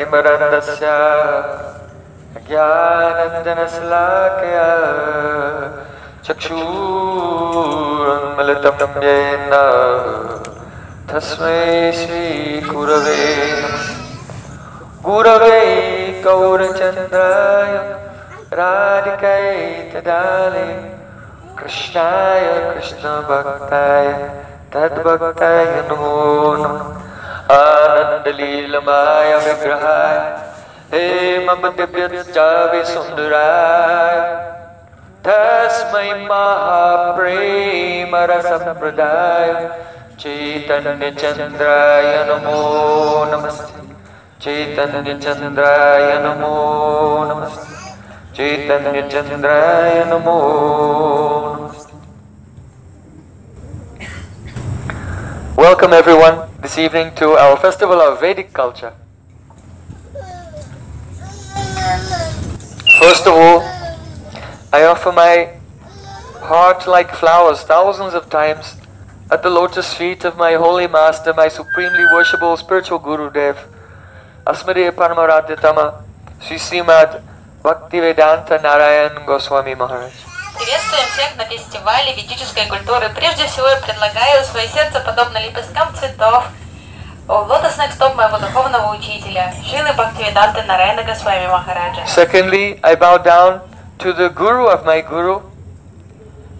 ज्ञानतिमरन्दस्य ज्ञानञ्जनशलाकया चक्षुरुन्मिलितं येन तस्मै श्रीगुरवे गुरवे गौरचन्द्राय राधिकै तदाले कृष्णाय कृष्णभक्ताय तद्भक्ताय नमो नमः। आनन्दलीलमाय विग्रहाय हे मम दिव्यचाविसुन्दराय तस्मै महाप्रेमरसप्रदाय चैतन्यचन्द्राय नमो नमस्ते। चैतन्यचन्द्राय नमो नमस्ते। चैतन्यचन्द्राय नमो नमस्ते। Welcome everyone this evening to our festival of Vedic culture. First of all, I offer my heart like flowers thousands of times at the lotus feet of my holy master, my supremely worshipable spiritual Guru Dev, Asmade Paramaradhyatama, Sri Srimad Bhaktivedanta Narayan Goswami Maharaj. Приветствуем всех на фестивале ведической культуры. Прежде всего я предлагаю свое сердце, подобно лепесткам цветов, лотосных стоп моего духовного учителя, Шилы Бхактивиданты Нарайна Госвами Махараджа. Secondly, I bow down to the Guru of my Guru,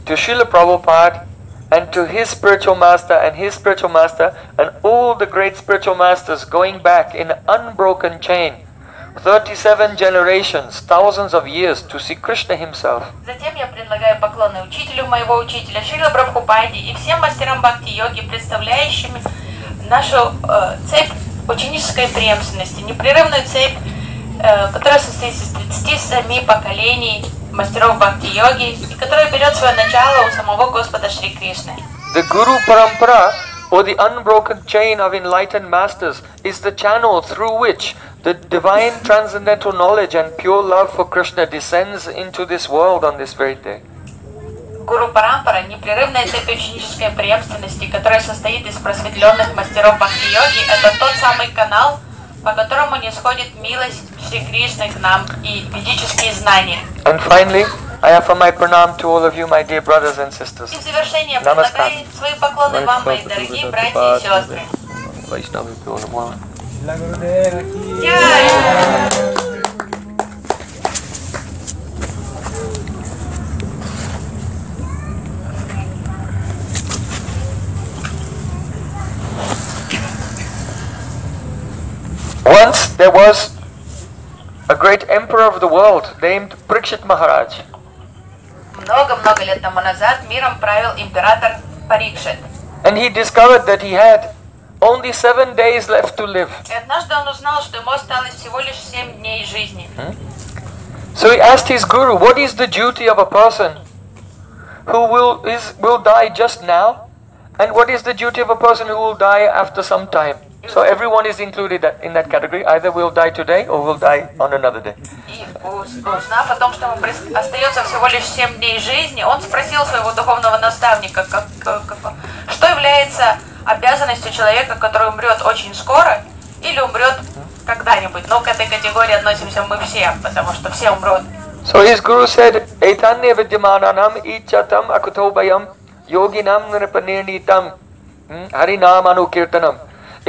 to Srila Prabhupada, and to his spiritual master and his spiritual master, and all the great spiritual masters going back in unbroken chain. 37 generations, thousands of years to see Krishna himself. Затем я предлагаю поклоны учителю моего учителя Шила Прабхупаде и всем мастерам бхакти-йоги, представляющим нашу э, цепь ученической преемственности, непрерывную цепь, э, которая состоит из 37 поколений мастеров бхакти-йоги и которая берет свое начало у самого Господа Шри Кришны. The Guru Parampara, or the unbroken chain of enlightened masters, is the channel through which the divine transcendental knowledge and pure love for Krishna descends into this world on this very day. Гуру Парампара – непрерывная цепь ученической преемственности, которая состоит из просветленных мастеров бхакти-йоги. Это тот самый канал, по которому не сходит милость Шри Кришны к нам и ведические знания. And finally, I offer my pranam to all of you, my dear brothers and sisters. И в завершение предлагаю свои поклоны вам, мои дорогие братья и сестры. Jai! Once there was a great emperor of the world named Parikshit Maharaj. And he discovered that he had only seven days left to live. So he asked his guru, what is the duty of a person who will, is, will die just now? And what is the duty of a person who will die after some time? So everyone is included in that category. Either will die today or will die on another day. И уз- узнав о том, что ему остается всего лишь 7 дней жизни, он спросил своего духовного наставника, как, что является обязанностью человека, который умрет очень скоро или умрет когда-нибудь. Но к этой категории относимся мы все, потому что все умрут. So his guru said, Etanya vidyamananam ichatam akutobayam yoginam nripanirnitam hmm, harinam anukirtanam.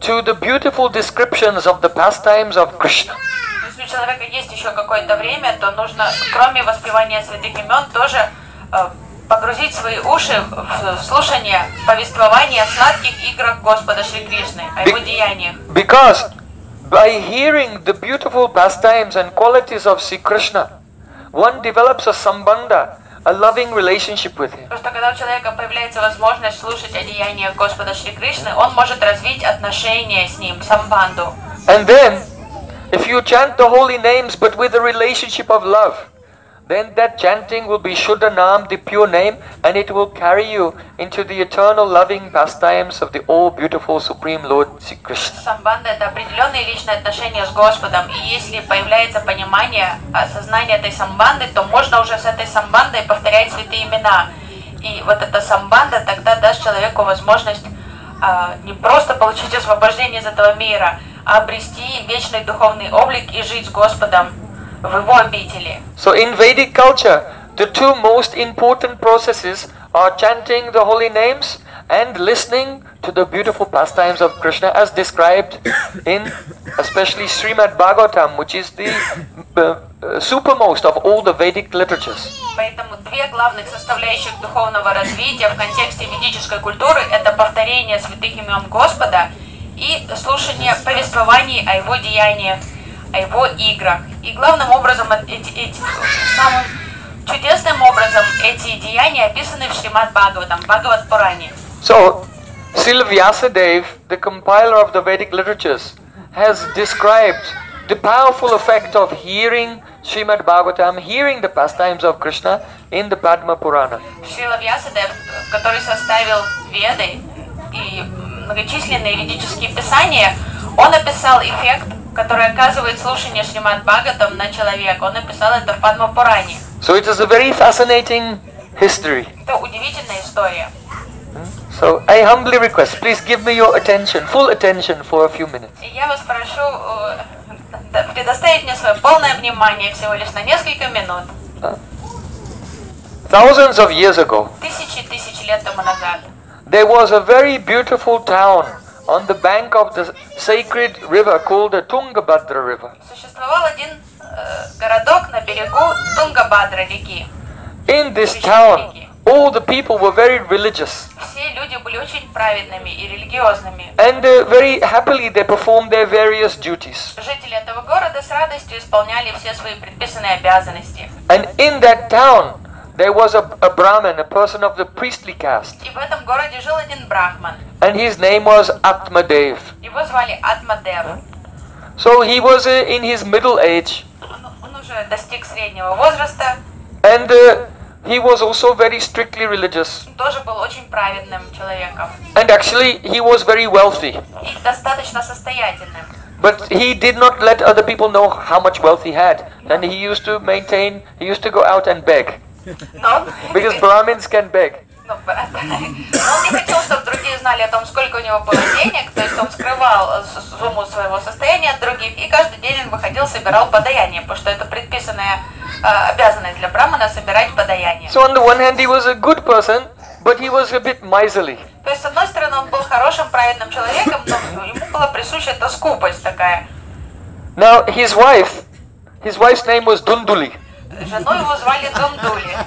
to the beautiful descriptions of the pastimes of Krishna. то есть у человека есть еще какое-то время, то нужно, кроме воспевания святых имен, тоже э, погрузить свои уши в слушание повествования о сладких играх Господа Шри Кришны, о его деяниях. Because by hearing the beautiful pastimes and qualities of Sri Krishna, one develops a sambandha, a loving relationship with him. Потому что когда у человека появляется возможность слушать о деяниях Господа Шри Кришны, он может развить отношения с ним, самбанду. And then, if you chant the holy names but with a relationship of love, then that chanting will be Shuddha the pure name, and it will carry you into the eternal loving pastimes of the all beautiful Supreme Lord Sri Krishna. Самбанда это определенные личные отношения с Господом. И если появляется понимание, осознание этой самбанды, то можно уже с этой самбандой повторять святые имена. И вот эта самбанда тогда даст человеку возможность а, не просто получить освобождение из этого мира, а обрести вечный духовный облик и жить с Господом его обители. So in Vedic culture, the two most important processes are chanting the holy names and listening to the beautiful pastimes of Krishna as described in especially Srimad Bhagavatam, which is the uh, uh, supermost of all the Vedic literatures. Поэтому две главных составляющих духовного развития в контексте ведической культуры – это повторение святых имен Господа и слушание повествований о его деяниях, О его играх. И главным образом, эти, эти, самым чудесным образом эти деяния описаны в Шримад Бхагаватам, Бхагават Пуране. So, Srila Vyasadeva, the compiler of the Vedic literatures, has described the powerful effect of hearing Srimad Bhagavatam, hearing the pastimes of Krishna in the Padma Purana. Шрила Вьясадев, который составил Веды и многочисленные ведические писания, он описал эффект, который оказывает слушание Шримад Бхагаватам на человека. Он описал это в Падма Пуране. So it is a very fascinating history. Это удивительная история. So I humbly request, please give me your attention, full attention for a few minutes. Я вас прошу э, предоставить мне свое полное внимание всего лишь на несколько минут. Thousands of years ago, Тысячи и тысячи лет тому назад there was a very beautiful town on the bank of the sacred river called the Tungabhadra river. In this town, all the people were very religious. And uh, very happily they performed their various duties. And in that town, there was a, a Brahmin, a person of the priestly caste, И в этом городе жил один брахман. and his name was Atmadev. Его звали Атмадев. So he was uh, in his middle age Он, он уже достиг среднего возраста, and uh, he was also very strictly religious. он тоже был очень праведным человеком And actually, he was very wealthy. и достаточно состоятельным. But he did not let other people know how much wealth he had. And he used to maintain, he used to go out and beg. Он, Because Brahmins can beg. Ну, он не хотел, чтобы другие знали о том, сколько у него было денег, то есть он скрывал сумму своего состояния от других, и каждый день он выходил, собирал подаяние, потому что это предписанная обязанность для брамана собирать подаяние. So on the one hand, he was a good person, but he was a bit miserly. То есть, с одной стороны, он был хорошим, праведным человеком, но ему была присуща эта скупость такая. Now his wife, his wife's name was Dunduli. Жену его звали Дундули.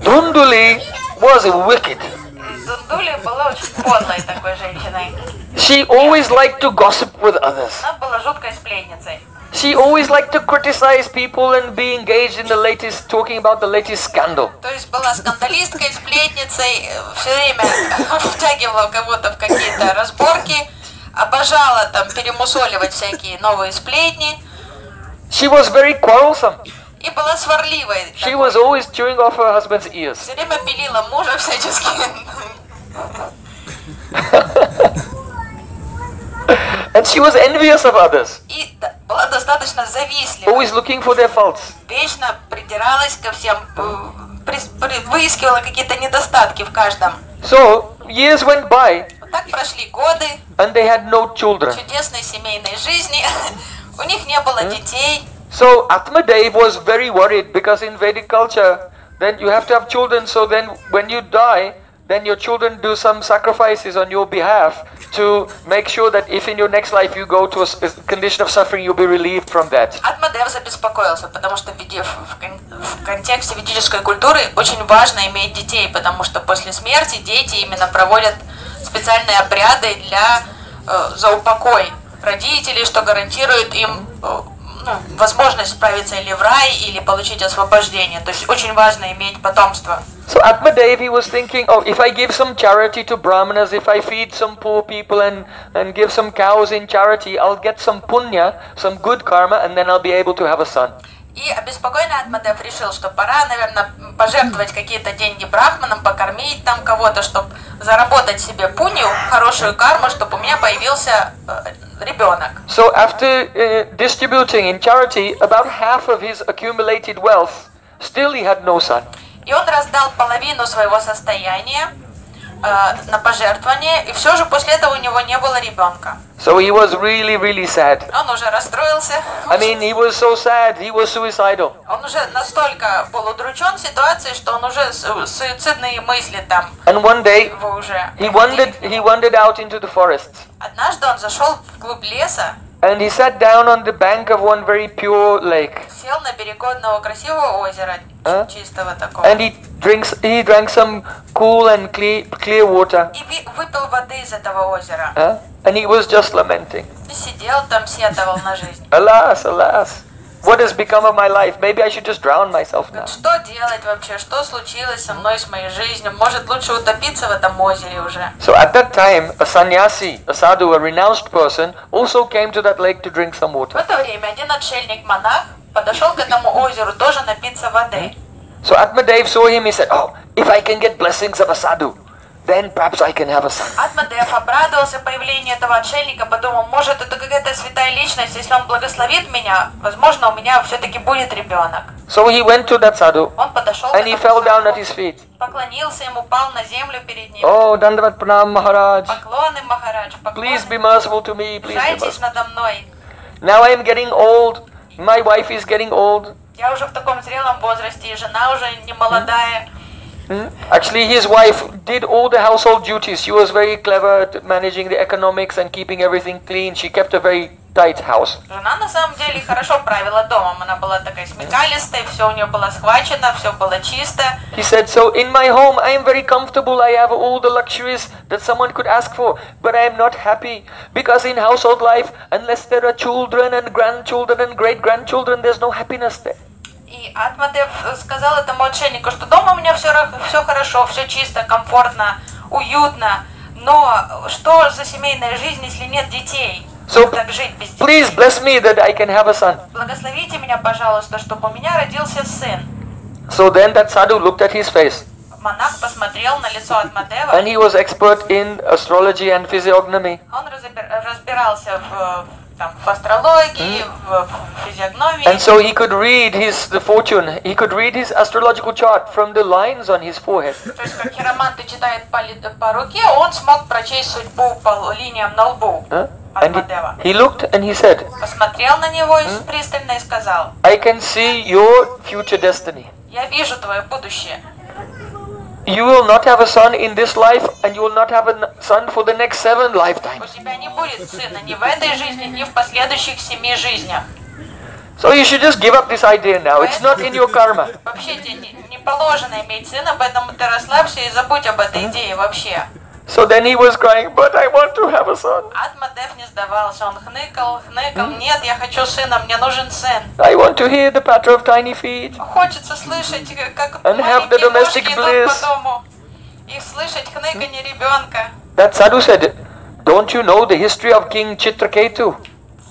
Dunduli was wicked. И Дундули была очень подлой такой женщиной. She always liked to gossip with others. Она была жуткой сплетницей. She always liked to criticize people and be engaged in the latest, talking about the latest scandal. То есть была скандалисткой, сплетницей, все время втягивала кого-то в какие-то разборки, обожала там перемусоливать всякие новые сплетни She was very quarrelsome. и была сварливой. She was always chewing off her husband's ears. Все время пилила мужа всячески. And she was envious of others, И да- была достаточно завистлива. always looking for their faults. Вечно придиралась ко всем, э, прис- при- выискивала какие-то недостатки в каждом. So years went by Вот так прошли годы and they had no children. чудесной семейной жизни. У них не было детей. So Atmadev was very worried because in Vedic culture, then you have to have children. So then when you die, then your children do some sacrifices on your behalf to make sure that if in your next life you go to a s- condition of suffering, you'll be relieved from that. Атмадев забеспокоился, потому что в, виде- в кон- в контексте ведической культуры очень важно иметь детей, потому что после смерти дети именно проводят специальные обряды для э, за упокой Родителей, что гарантирует им э, ну, возможность справиться или в рай, или получить освобождение. То есть очень важно иметь потомство. So Atmadev, he was thinking, oh, if I give some charity to brahmanas, if I feed some poor people and, and give some cows in charity, I'll get some punya, some good karma, and then I'll be able to have a son. И обеспокоенный Атмадев решил, что пора, наверное, пожертвовать какие-то деньги брахманам, покормить там кого-то, чтобы заработать себе пунью, хорошую карму, чтобы у меня появился э, ребенок. So after uh, distributing in charity about half of his accumulated wealth, still he had no son. И он раздал половину своего состояния на пожертвование, и все же после этого у него не было ребенка. So he was really, really sad. Он уже расстроился, I mean, he was so sad, he was suicidal. он уже настолько был удручен ситуацией, что он уже су- суицидные мысли там And one day, he wandered, he wandered out into the forests. Однажды он зашел вглубь леса, And he sat down on the bank of one very pure lake. сел на берегу одного красивого озера, А? чистого такого, And he drinks, he drank some cool and clear, clear water. и ви- выпил воды из этого озера. huh? And he was just lamenting. И сидел там, сетовал на жизнь. Alas, alas. What has become of my life? Maybe I should just drown myself now. Говорит, Что делать вообще? Что случилось со мной, с моей жизнью? Может, лучше утопиться в этом озере уже? So at that time, a sannyasi, a sadhu, a renounced person, also came to that lake to drink some В water. это время один отшельник-монах подошел к этому озеру тоже напиться воды. So Atmadev saw him, he said, Oh, if I can get blessings of a sadhu, then perhaps I can have a son. Атмадев обрадовался появлению этого отшельника, подумал, может, это какая-то святая личность, если он благословит меня, возможно, у меня все-таки будет ребенок. So he went to that sadhu Он подошел and he fell down at his feet. поклонился ему, упал на землю перед ним. Oh, Dandavat Pranam Maharaj, Поклоны, Махарадж, please be поклоны. merciful to me, please be merciful. надо мной. Now I am getting old, my wife is getting old. Я уже в таком зрелом возрасте, и жена уже не молодая. Hmm? Actually, his wife did all the household duties. She was very clever at managing the economics and keeping everything clean. She kept a very tight house. Жена на самом деле хорошо правила домом. Она была такая смекалистая, все у нее было схвачено, все было чисто. He said, So in my home, I am very comfortable. I have all the luxuries that someone could ask for. But I am not happy because in household life, unless there are children and grandchildren and great grandchildren, there's no happiness there. И Атмадев сказал этому отшельнику, что дома у меня все, все хорошо, все чисто, комфортно, уютно. Но что за семейная жизнь, если нет детей? So, так жить без детей. Please bless me that I can have a son. Благословите меня, пожалуйста, чтобы у меня родился сын. So then that sadhu looked at his face Монах посмотрел на лицо Атмадева. and he was expert in astrology and physiognomy. Он разбир- разбирался в, там, в астрологии, в, в физиогномии. And so he could read his the fortune. He could read his astrological chart from the lines on his forehead. То есть, как хироманты читают по, ли- по руке, он смог прочесть судьбу по л- линиям на лбу Huh? And Атмадева. he, he looked and he said, Посмотрел на него и пристально и сказал, I can see your future destiny. я вижу твое будущее. You will not have a son in this life, and you will not have a n- son for the next seven У lifetimes. тебя не будет сына ни в этой жизни, ни в последующих семи жизнях. So you should just give up this idea now. It's not in your karma. Вообще тебе не, не положено иметь сына, поэтому ты расслабься и забудь об этой идее вообще. So then he was crying, But I want to have a son. Атмадев не сдавался, он хныкал, хныкал, нет, я хочу сына, мне нужен сын. I want to hear the patter of tiny feet. Хочется слышать, как And have the маленькие domestic ножки идут bliss. по дому. И слышать хныканье ребенка. That sadhu said, Don't you know the history of King Chitraketu?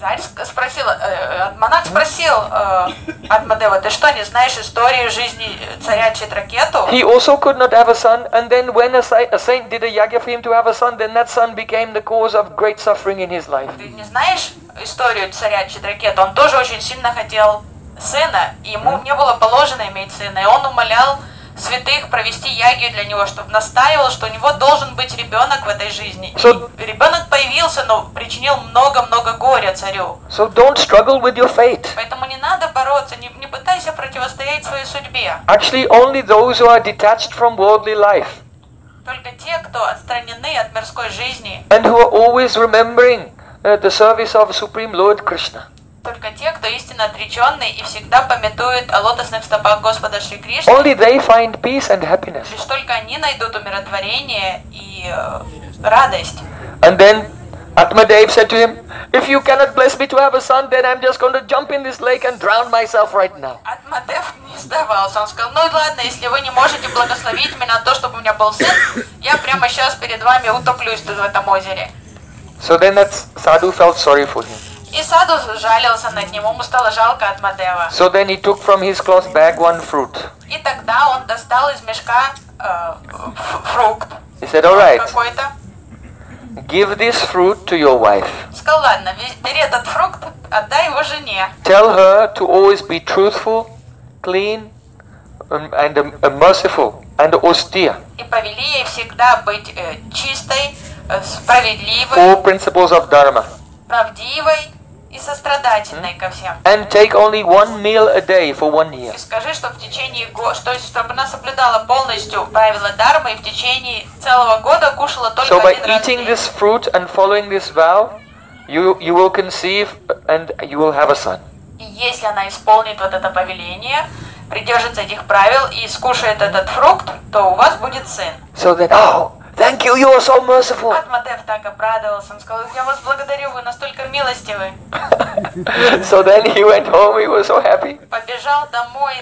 Царь ск- спросил, э, э, монах спросил э, Атмадева, ты что, не знаешь истории жизни царя Читракету? He also could not have a son, and then when a, a saint did a yagya for him to have a son, then that son became the cause of great suffering in his life. Ты не знаешь историю царя Читракета? Он тоже очень сильно хотел сына, и ему не было положено иметь сына, и он умолял святых провести ягию для него, чтобы настаивал, что у него должен быть ребенок в этой жизни. So- И ребенок появился, но причинил много-много горя царю. So don't struggle with your fate. Поэтому не надо бороться, не, не пытайся противостоять своей судьбе. Actually, only those who are detached from worldly life Только те, кто отстранены от мирской жизни, and who are always remembering uh, the service of Supreme Lord Krishna. Только те, кто истинно отреченный и всегда пометует о лотосных стопах Господа Шри Кришны, Only they find peace and happiness. лишь только они найдут умиротворение и э, радость. And then Atmadev said to him, If you cannot bless me to have a son, then I'm just going to jump in this lake and drown myself right now. Атмадев не сдавался. Он сказал, ну ладно, если вы не можете благословить меня на то, чтобы у меня был сын, я прямо сейчас перед вами утоплюсь в этом озере. So then that sadhu felt sorry for him. И Саду жалился над ним, ему стало жалко Атмадева. So then he took from his cloth bag one fruit. И тогда он достал из мешка э, ф- фрукт He said, Alright, какой-то. give this fruit to your wife. Сказал, ладно, ве- бери этот фрукт, отдай его жене. Tell her to always be truthful, clean, um, and um, uh, merciful, and austere. И повели ей всегда быть э, чистой, э, справедливой, Four principles of Dharma. правдивой И сострадательной ко всем. And take only one meal a day for one year. И скажи, что в течение года, что чтобы она соблюдала полностью правила Дармы и в течение целого года кушала только So by один раз в eating день. this fruit and following this vow, you you will conceive and you will have a son. И если она исполнит вот это повеление, придержится этих правил и скушает этот фрукт, то у вас будет сын. So that oh, Thank you, you are so merciful. Атмадев так обрадовался. Он сказал, я вас благодарю, вы настолько милостивы. so then he went home, he was so happy. Побежал домой,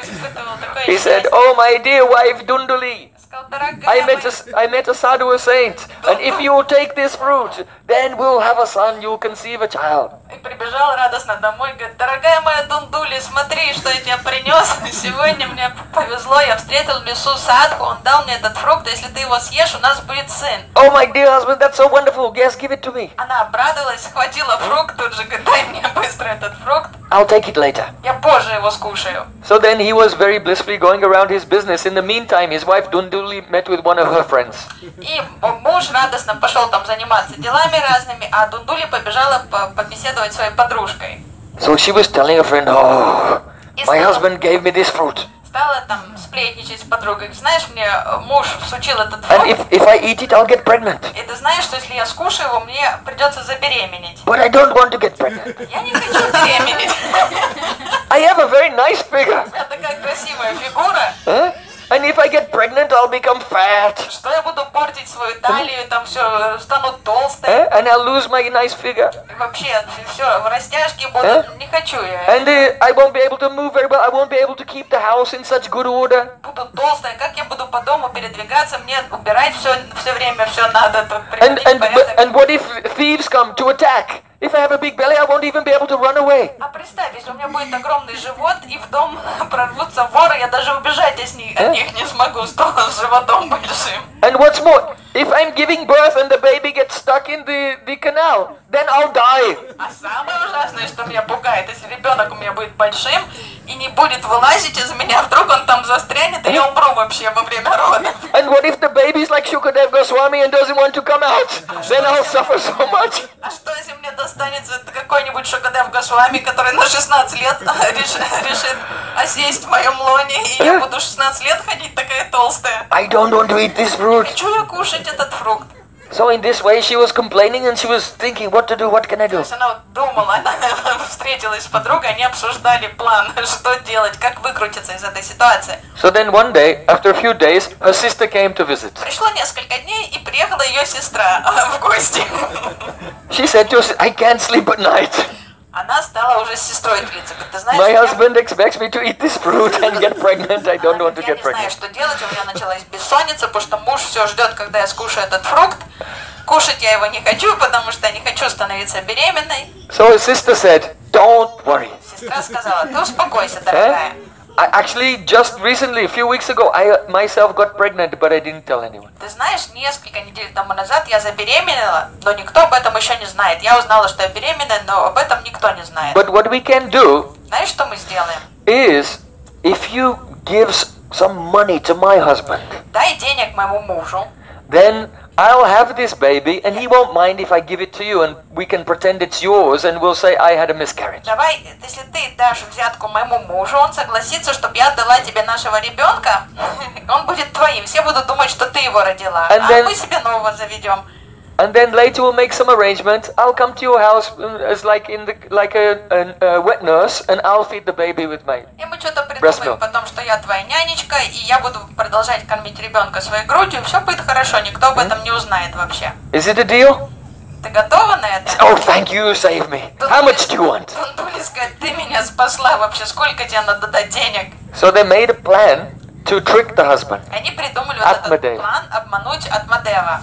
испытывал такое He said, oh my dear wife Dunduli. I met a, I met a sadhu, a saint, and if you take this fruit, then we'll have a son. You'll conceive a child." И прибежал радостно домой, говорит, дорогая моя Дундули, смотри, что я тебе принес. Сегодня мне повезло, я встретил Мису Садху, он дал мне этот фрукт, если ты его съешь, у нас будет сын. Oh, my dear husband, that's so wonderful. Yes, give it to me. Она обрадовалась, схватила фрукт, тут же говорит, дай мне быстро этот фрукт, I'll take it later. я позже его скушаю. So then he was very blissfully going around his business. In the meantime, his wife Dunduli met with one of her friends. И муж радостно пошел там заниматься делами разными, а Дундули побежала по- побеседовать с своей подружкой. So she was telling her friend, "Oh, my husband gave me this fruit, Стала там сплетничать с подругой. Знаешь, мне э, муж всучил этот and фрукт, if if I eat it, I'll get pregnant. и ты знаешь, что если я скушаю его, мне придется забеременеть. But I don't want to get pregnant. Я не хочу беременеть. I have a very nice figure, У меня такая красивая фигура, huh? And if I get pregnant, I'll become fat, что я буду портить свою талию, там все, стану толстой. eh? and I'll lose my nice figure, И вообще, все, в растяжке буду. Э? Не хочу я. and uh, I won't be able to move very well. I won't be able to keep the house in such good order. Буду толстая. Как я буду по дому передвигаться? Мне убирать все, все время все надо. Тут And приводить and в порядок. and what if thieves come to attack? If I have a big belly, I won't even be able to run away. А представь, если у меня будет огромный живот, и в дом прорвутся воры, я даже убежать от них, Э? от них не смогу с, то- с животом большим. And what's more, if I'm giving birth and the baby gets stuck in the, the canal, then I'll die. А самое ужасное, что меня пугает, если ребенок у меня будет большим и не будет вылазить из меня, вдруг он там застрянет, и я умру вообще во время родов. And what if the baby's like Shukadev Goswami and doesn't want to come out? Then I'll suffer so much. А что, если мне достанется какой-нибудь Шукадев Госвами, который на 16 лет реш- решит осесть в моем лоне, и я буду 16 лет ходить такая толстая? I don't want to eat this fruit. Хочу я кушать этот фрукт? So in this way, she was complaining and she was thinking, what to do, what can I То do? есть она вот думала, она встретилась с подругой, они обсуждали план, что делать, как выкрутиться из этой ситуации. So then one day, after a few days, her sister came to visit. Прошло несколько дней, и приехала ее сестра в гости. She said to us, I can't sleep at night. Она стала уже сестрой. Говорит, ты знаешь, My я- husband expects me to eat this fruit and get pregnant. I don't want to я get не знаю, pregnant. что делать, у меня началась бессонница, потому что муж все ждет, когда я скушаю этот фрукт. Кушать я его не хочу, потому что я не хочу становиться беременной. So his sister said, don't worry. Сестра сказала, ты успокойся, дорогая. Eh? I actually just recently, a few weeks ago, I uh, myself got pregnant, but I didn't tell anyone. Ты знаешь, несколько недель тому назад я забеременела, но никто об этом еще не знает. Я узнала, что я беременна, но об этом никто не знает. But what we can do Знаешь, что мы сделаем? is, if you give s- some money to my husband, Дай денег моему мужу, then I'll have this baby and he won't mind if I give it to you and we can pretend it's yours and we'll say I had a miscarriage. Давай, если ты дашь взятку моему мужу, он согласится, чтобы я отдала тебе нашего ребенка, он будет твоим. Все будут думать, что ты его родила, And а then- мы себе нового заведем. and then later we'll make some arrangement. I'll come to your house as like in the like a, a, a wet nurse, and I'll feed the baby with my И мы что-то придумаем потом, что я твоя нянечка, и я буду продолжать кормить ребенка своей грудью, все будет хорошо, никто об этом не узнает вообще. Is it a deal? Ты готова на это? Oh, thank you, save me. Тут How much do you want? Дундули сказать, ты меня спасла вообще, сколько тебе надо дать денег? So they made a plan to trick the husband. Они придумали вот этот план обмануть Атмадева.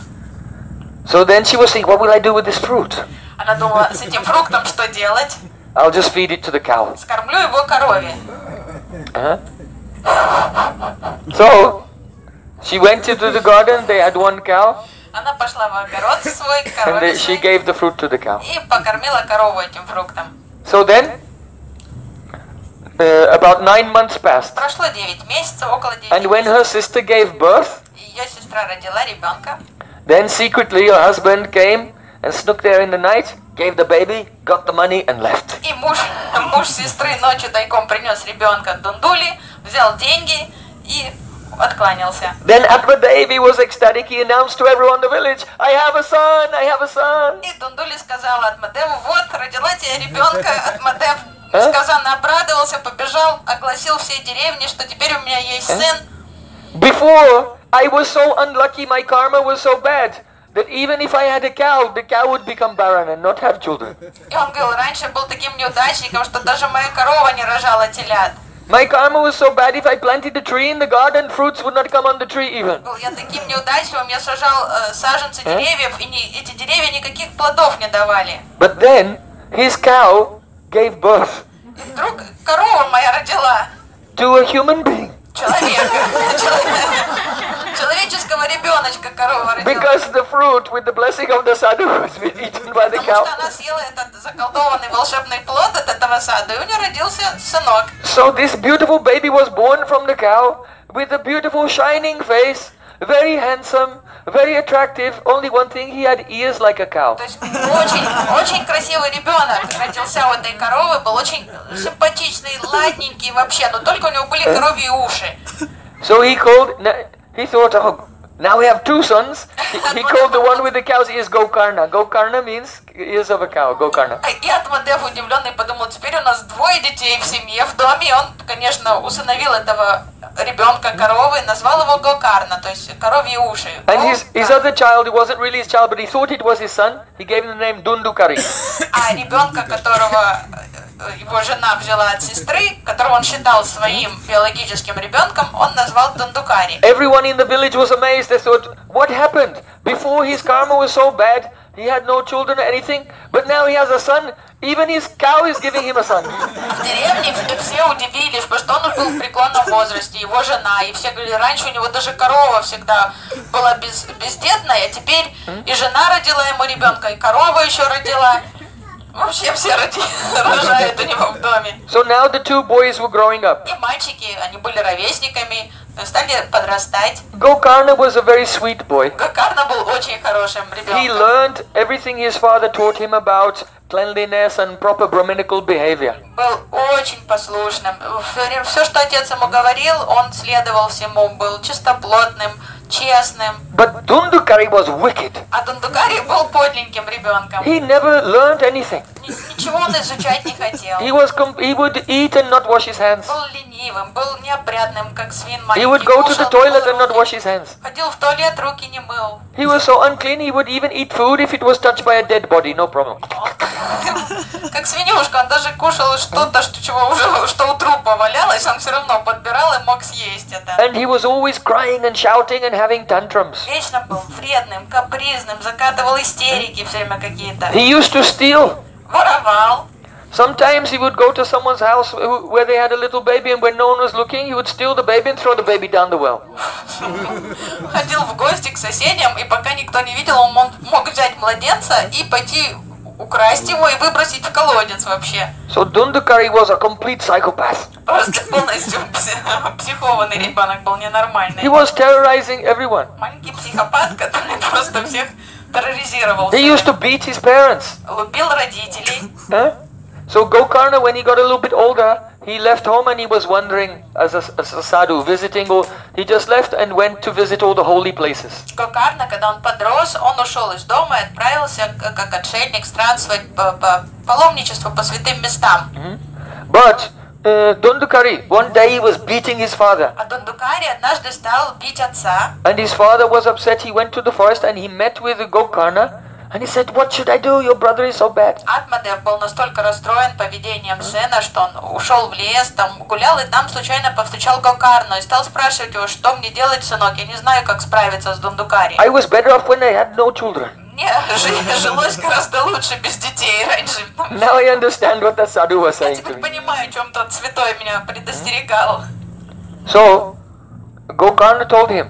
So then she was saying, What will I do with this fruit? Она думала, с этим фруктом что делать? I'll just feed it to the cow. Скормлю его корове. Uh-huh. So she went into the garden, they had one cow, Она пошла в огород свой, and корове they, she свой, gave the fruit to the cow. и покормила корову этим фруктом. So then, uh, about nine months passed, Прошло 9 месяцев, около 9 and when her sister gave birth, Ее сестра родила ребенка. then secretly her husband came and snuck there in the night, gave the baby, got the money, and left. И муж, муж сестры ночью тайком принес ребенка Дундули, взял деньги и откланялся. Then at the baby was ecstatic, he announced to everyone in the village, I have a son, I have a son. И Дундули сказала Атмадеву, вот, родила тебе ребенка, Атмадев А? несказанно обрадовался, побежал, огласил всей деревне, что теперь у меня есть А? сын. Before, I was so unlucky, my karma was so bad, that even if I had a cow, the cow would become barren and not have children. И он говорил, раньше был таким неудачником, что даже моя корова не рожала телят. My karma was so bad, if I planted a tree in the garden, fruits would not come on the tree even. Был я таким неудачливым, я сажал э, саженцы А? деревьев, и не- эти деревья никаких плодов не давали. But then, his cow gave birth И вдруг корова моя родила to a human being. Because the fruit with the blessing of the sadhu has been eaten by the cow. So this beautiful baby was born from the cow with a beautiful shining face very handsome, very attractive. Only one thing, he had ears like a cow. То есть очень, очень красивый ребенок родился у этой коровы, был очень симпатичный, ладненький вообще, но только у него были коровьи уши. So he called, na- he thought, oh, now we have two sons. He, he called the one with the cow's ears Gokarna. Gokarna means ears of a cow. Gokarna. И Атмадев удивленный подумал, теперь у нас двое детей в семье, в доме. И он, конечно, усыновил этого ребенка коровы и назвал его Гокарна, то есть коровьи уши. And his, his other child, it wasn't really his child, but he thought it was his son. He gave him the name Dundukari. А ребенка, которого его жена взяла от сестры, которого он считал своим биологическим ребенком, он назвал Дундукари. Everyone in the village was amazed. They thought, what happened? Before his karma was so bad, he had no children or anything, but now he has a son. Even his cow is giving him a son. В деревне все удивились, потому что он был в преклонном возрасте, его жена, и все говорили, раньше у него даже корова всегда была без, бездетная, а теперь и жена родила ему ребенка, и корова еще родила. Вообще все роди- рожают у него в доме. So now the two boys were growing up. И мальчики, они были ровесниками, стали подрастать. Gokarna was a very sweet boy. Гакарна был очень хорошим He ребенком. learned everything his father taught him about cleanliness and proper Brahminical behavior. Был очень послушным. Все, что отец ему говорил, он следовал всему, был чистоплотным, честным. But Dundukari was wicked. А Дундукари был подленьким ребенком. He never learned anything. Ни- Ничего он изучать не хотел. He was com- he would eat and not wash his hands. Был ленивым, был неопрятным, как свин He маленький. would go to the кушал, toilet мыл and not руки. wash his hands. Ходил в туалет, руки не мыл. He was so unclean he would even eat food if it was touched by a dead body, no problem. Как свинюшка, он даже кушал что-то, что, чего уже, что у трупа валялось, он все равно подбирал и мог съесть это. And he was always crying and shouting and having tantrums. Вечно был вредным, капризным, закатывал истерики все время какие-то. He used to steal. Воровал. Sometimes he would go to someone's house who- where they had a little baby and when no one was looking, he would steal the baby and throw the baby down the well. Ходил в гости к соседям, и пока никто не видел, он мог, мог взять младенца и пойти украсть его и выбросить в колодец вообще. So Dundukari was a complete psychopath. Просто полностью психованный ребенок был ненормальный. He was terrorizing everyone. Маленький психопат, который просто всех терроризировал. He used to beat his parents. Лупил родителей. So Gokarna, when he got a little bit older, he left home and he was wandering as a, as a sadhu, visiting. All, he just left and went to visit all the holy places. Кокарна, когда он подрос, он ушел из дома и отправился к- как отшельник странствовать по, по паломничеству по святым местам. But uh, Dundukari, one day he was beating his father. А Дундукари однажды стал бить отца, And his father was upset. He went to the forest and he met with Gokarna. And he said, What should I do? Your brother is so bad. Атмадев был настолько расстроен поведением сына, что он ушел в лес, там гулял и там случайно повстречал Гокарну и стал спрашивать его, что мне делать, сынок, я не знаю, как справиться с Дундукари. I was better off when I had no children. Мне жи- жилось гораздо лучше без детей раньше. Now I understand what the sadhu was Я saying to теперь понимаю, чем тот святой меня предостерегал. So Gokarna told him,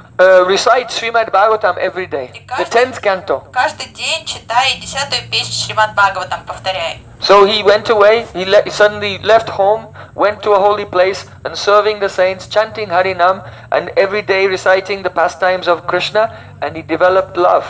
uh, recite Srimad Bhagavatam every day, the 10th canto. Каждый день читай десятую песню Шримад Бхагаватам, повторяй. So he went away, he, le- he suddenly left home, went to a holy place and serving the saints, chanting Harinam and every day reciting the pastimes of Krishna and he developed love.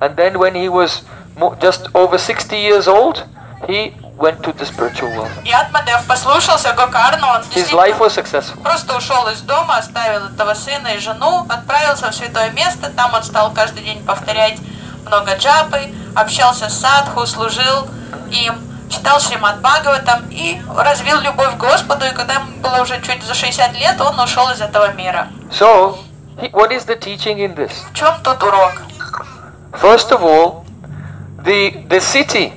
And then when he was mo- just over 60 years old, he went to the spiritual world. И Атмадев послушался Гокарну, он His life was successful. просто ушел из дома, оставил этого сына и жену, отправился в святое место, там он стал каждый день повторять много джапы, общался с садху, служил им, читал Шримад Бхагаватам и развил любовь к Господу, и когда ему было уже чуть за 60 лет, он ушел из этого мира. So, what is the teaching in this? В чем тут урок? First of all, the, the city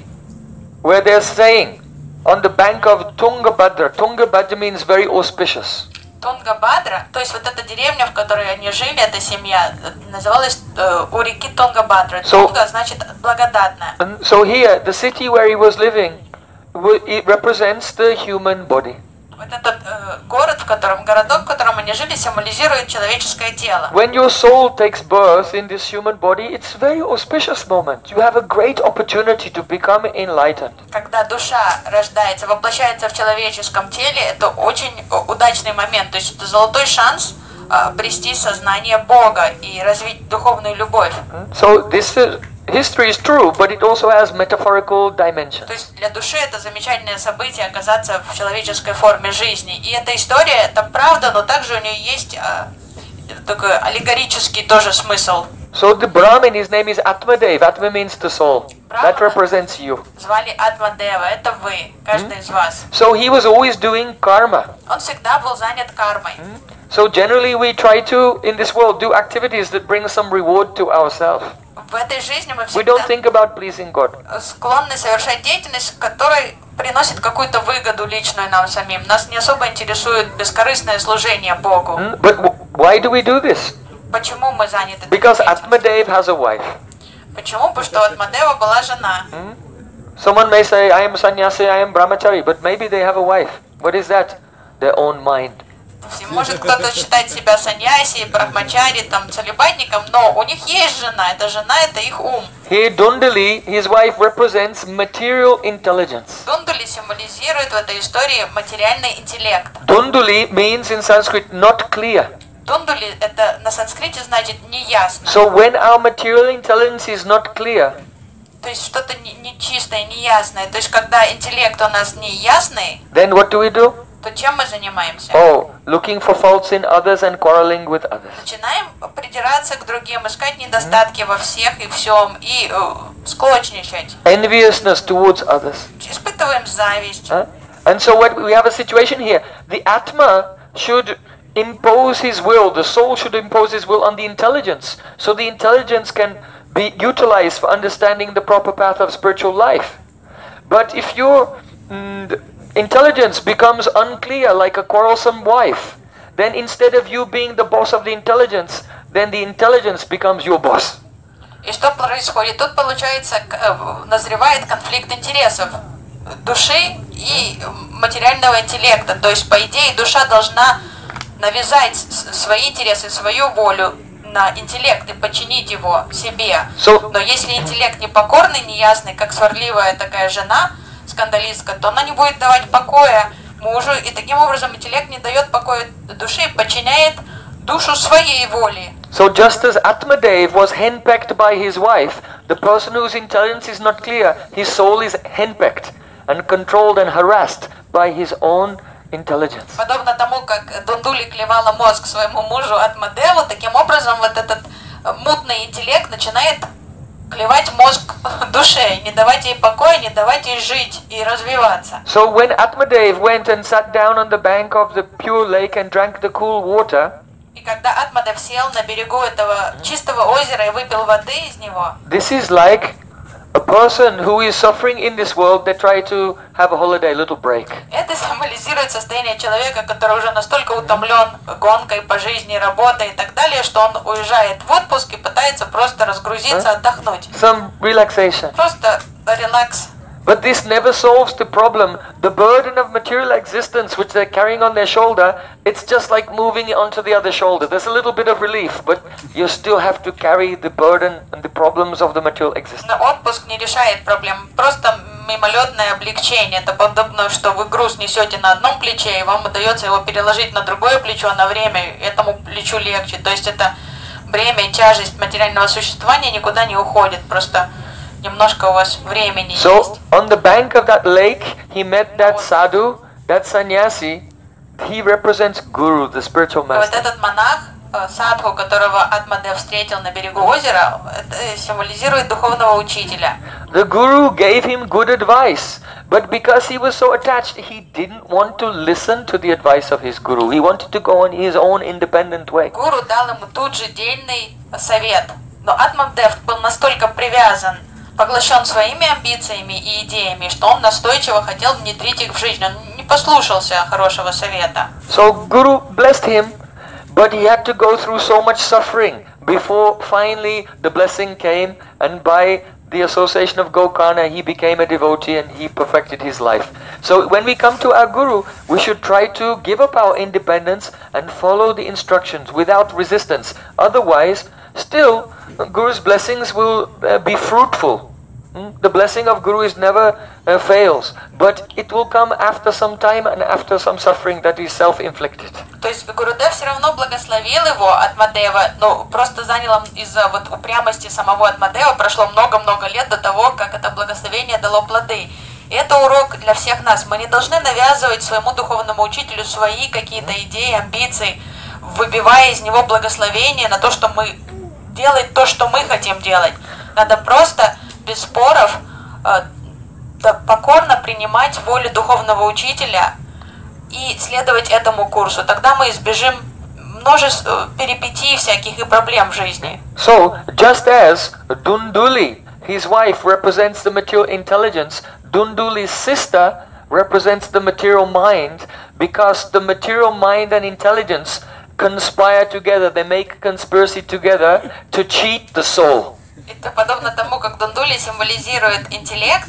where they're staying on the bank of Tungabhadra. Tungabhadra means very auspicious. Тунгабадра, то есть вот эта деревня, в которой они жили, эта семья, э, называлась э, у реки Тунгабадра. So- Тунга значит благодатная. And so here, the city where he was living, wa- it represents the human body. Вот этот э, город, в котором, городок, в котором они жили, символизирует человеческое тело. When your soul takes birth in this human body, it's a very auspicious moment. You have a great opportunity to become enlightened. Когда душа рождается, воплощается в человеческом теле, это очень э, удачный момент. То есть это золотой шанс э, обрести сознание Бога и развить духовную любовь. So this is, history is true, but it also has metaphorical dimension. То есть для души это замечательное событие оказаться в человеческой форме жизни. И эта история, это правда, но также у нее есть э, такой аллегорический тоже смысл. So the Brahmin, his name is Atmadev. Atma means the soul. That represents you. Звали Атмадева, это вы, каждый из вас. So he was always doing karma. Он всегда был занят кармой. So generally we try to, in this world, do activities that bring some reward to ourselves. В этой жизни мы We don't всегда think about pleasing God. склонны совершать деятельность, которая приносит какую-то выгоду личную нам самим. Нас не особо интересует бескорыстное служение Богу. Hmm? But w- why do we do this? Почему мы заняты такой Because деятельностью? Atmadev has a wife. Почему? Потому что у Атмадева была жена. Someone may say, I am sannyasi, I am brahmachari, but maybe they have a wife. What is that? Their own mind. Может кто-то считать себя саньяси, брахмачари, там, целебатником, но у них есть жена. Эта жена – это их ум. Here, Dundali, his wife, represents material intelligence. Дундули символизирует в этой истории материальный интеллект. Dundali means in Sanskrit not clear. Дундули – это на санскрите значит неясно. So when our material intelligence is not clear, То есть что-то не- нечистое, неясное. То есть когда интеллект у нас неясный, then what do we do? то чем мы занимаемся? Oh, looking for faults in others and quarreling with others. Начинаем придираться к другим, искать недостатки во всех и всем, и э, склочничать. Enviousness towards others. Испытываем зависть. Huh? And so what we have a situation here. The Atma should impose his will, the soul should impose his will on the intelligence. So the intelligence can be utilized for understanding the proper path of spiritual life. But if your mm, intelligence becomes unclear like a quarrelsome wife, then instead of you being the boss of the intelligence, then the intelligence becomes your boss. И что происходит? Тут, получается, к- э, назревает конфликт интересов. души и материального интеллекта. То есть, по идее, душа должна навязать свои интересы, свою волю на интеллект и подчинить его себе. Но если интеллект непокорный, неясный, как сварливая такая жена, скандалистка, то она не будет давать покоя мужу, и таким образом интеллект не дает покоя душе и подчиняет душу своей воле. so just as Atmadev was henpecked by his wife, the person whose intelligence is not clear, his soul is henpecked and controlled and harassed by his own intelligence. Подобно тому, как Дундули клевала мозг своему мужу от Мадеву, таким образом вот этот э, мутный интеллект начинает клевать мозг душе, не давать ей покоя, не давать ей жить и развиваться. So when Atmadev went and sat down on the bank of the pure lake and drank the cool water, И когда Атмадев сел на берегу этого чистого озера и выпил воды из него, this is like a person who is suffering in this world they try to have a holiday, little break. это символизирует состояние человека, который уже настолько утомлен гонкой по жизни, работой и так далее, что он уезжает в отпуск и пытается просто разгрузиться, отдохнуть. Some relaxation. Просто релакс. But this never solves the problem. The burden of material existence which they're carrying on their shoulder, it's just like moving it onto the other shoulder. There's a little bit of relief, but you still have to carry the burden and the problems of the material existence. Но отпуск не решает проблем, просто мимолетное облегчение. Это подобно, что вы груз несете на одном плече, и вам удается его переложить на другое плечо на время, и этому плечу легче. То есть это бремя и тяжесть материального существования никуда не уходит, просто немножко у вас времени So, есть. on the bank of that lake, he met that sadhu, that sannyasi. He represents Guru, the spiritual И вот master. этот монах, э, садху, которого Атмадев встретил на берегу озера, это символизирует духовного учителя. The Guru gave him good advice, but because he was so attached, he didn't want to listen to the advice of his Guru. He wanted to go on his own independent way. Гуру дал ему тут же дельный совет. Но Атмадев был настолько привязан, поглощен своими амбициями и идеями, что он настойчиво хотел внедрить их в жизнь. Он не послушался хорошего совета. So Guru blessed him, but he had to go through so much suffering before finally the blessing came, and by the association of Gokarna, he became a devotee and he perfected his life. So when we come to our Guru, we should try to give up our independence and follow the instructions without resistance. Otherwise, still, Guru's blessings will uh, be fruitful. Mm, The blessing of Guru is never uh, fails, but it will come after some time and after some suffering that is self-inflicted. То есть Гурудев все равно благословил его Атмадева, но просто заняло из-за вот упрямости самого Атмадева прошло много-много лет до того, как это благословение дало плоды. И это урок для всех нас. Мы не должны навязывать своему духовному учителю свои какие-то идеи, амбиции, выбивая из него благословение на то, что мы делать то, что мы хотим делать. Надо просто без споров э, покорно принимать волю духовного учителя и следовать этому курсу. Тогда мы избежим множества перипетий всяких и проблем в жизни. So, just as Dunduli, his wife, represents the material intelligence, Dunduli's sister represents the material mind because the material mind and intelligence conspire together, they make conspiracy together to cheat the soul. Это подобно тому, как Дундули символизирует интеллект,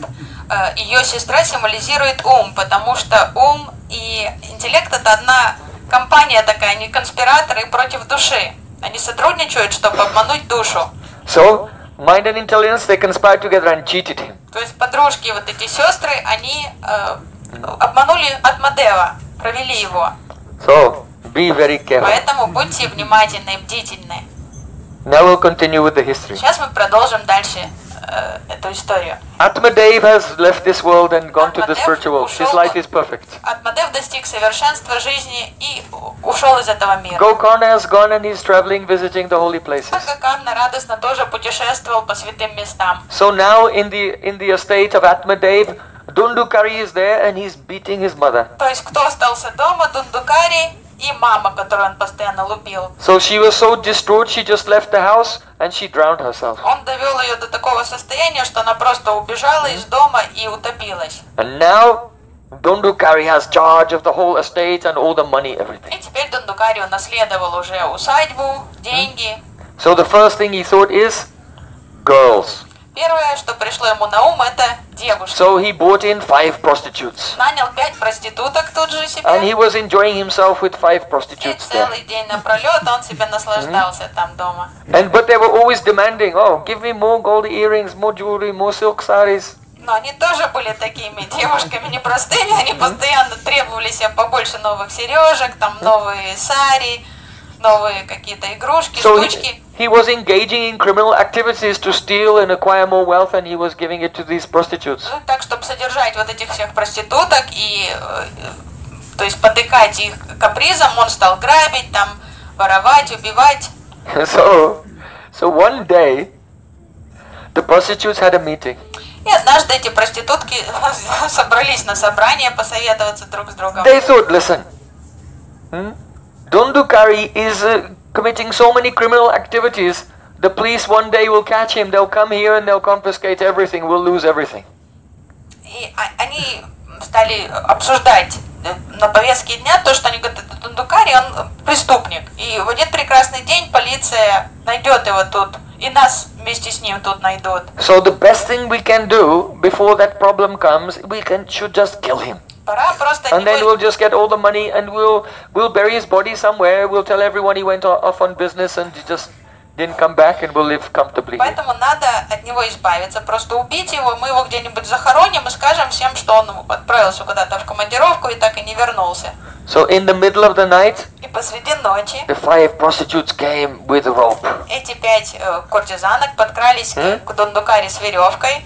э, ее сестра символизирует ум, потому что ум и интеллект это одна компания такая, они конспираторы против души. Они сотрудничают, чтобы обмануть душу. So, mind and intelligence, they conspire together and cheated him. То есть подружки, вот эти сестры, они э, обманули Атмадева, провели его. So, be very careful. Поэтому будьте внимательны и бдительны. Now we'll continue with the history. Сейчас мы продолжим дальше э, эту историю. Atmadev has left this world and gone to the spiritual world. His life is perfect. Атмадев достиг совершенства жизни и у- ушел из этого мира. Gokana has gone and he's traveling, visiting the holy places. Гаканна радостно тоже путешествовал по святым местам. So now in the in the estate of Atmadev, Dundukari is there and he's beating his mother. То есть кто остался дома? Дундукари и мама, которую он постоянно лупил. So she was so distraught she just left the house and she drowned herself. Он довел ее до такого состояния, что она просто убежала из дома и утопилась. And now Dundukari has charge of the whole estate and all the money, everything. И теперь Дундукари унаследовал уже усадьбу, деньги. So the first thing he thought is girls. Первое, что пришло ему на ум, это девушки. So he bought in five prostitutes. Нанял пять проституток тут же себе. And he was enjoying himself with five И prostitutes there. целый день напролет он себе наслаждался там дома. And but they were always demanding, oh, give me more gold earrings, more jewelry, more silk saris. Но они тоже были такими девушками непростыми, они постоянно требовали себе побольше новых сережек, там новые сари, новые какие-то игрушки, So штучки. he, He was engaging in criminal activities to steal and acquire more wealth, and he was giving it to these prostitutes. Э, то есть, потыкать их капризом, он стал грабить, там, воровать, убивать. So, so one day, the prostitutes had a meeting. И однажды эти проститутки собрались на собрание посоветоваться друг с другом. They thought, listen, hmm? Dundukari is committing so many criminal activities, the police one day will catch him, they'll come here and they'll confiscate everything, we'll lose everything. И они стали обсуждать э, на повестке дня то, что они говорят, это Дундукари, он преступник. И в один прекрасный день полиция найдет его тут, и нас вместе с ним тут найдут. So the best thing we can do before that problem comes, we can should just kill him. And then we'll just get all the money and we'll we'll bury his body somewhere. We'll tell everyone he went off on business and just didn't come back and we'll live comfortably. Поэтому надо от него избавиться. Просто убить его, мы его где-нибудь захороним и скажем всем, что он отправился куда-то в командировку и так и не вернулся. So in the middle of the night, и посреди ночи, the five prostitutes came with a rope. Эти пять э, куртизанок подкрались hmm? к Дундукари с веревкой.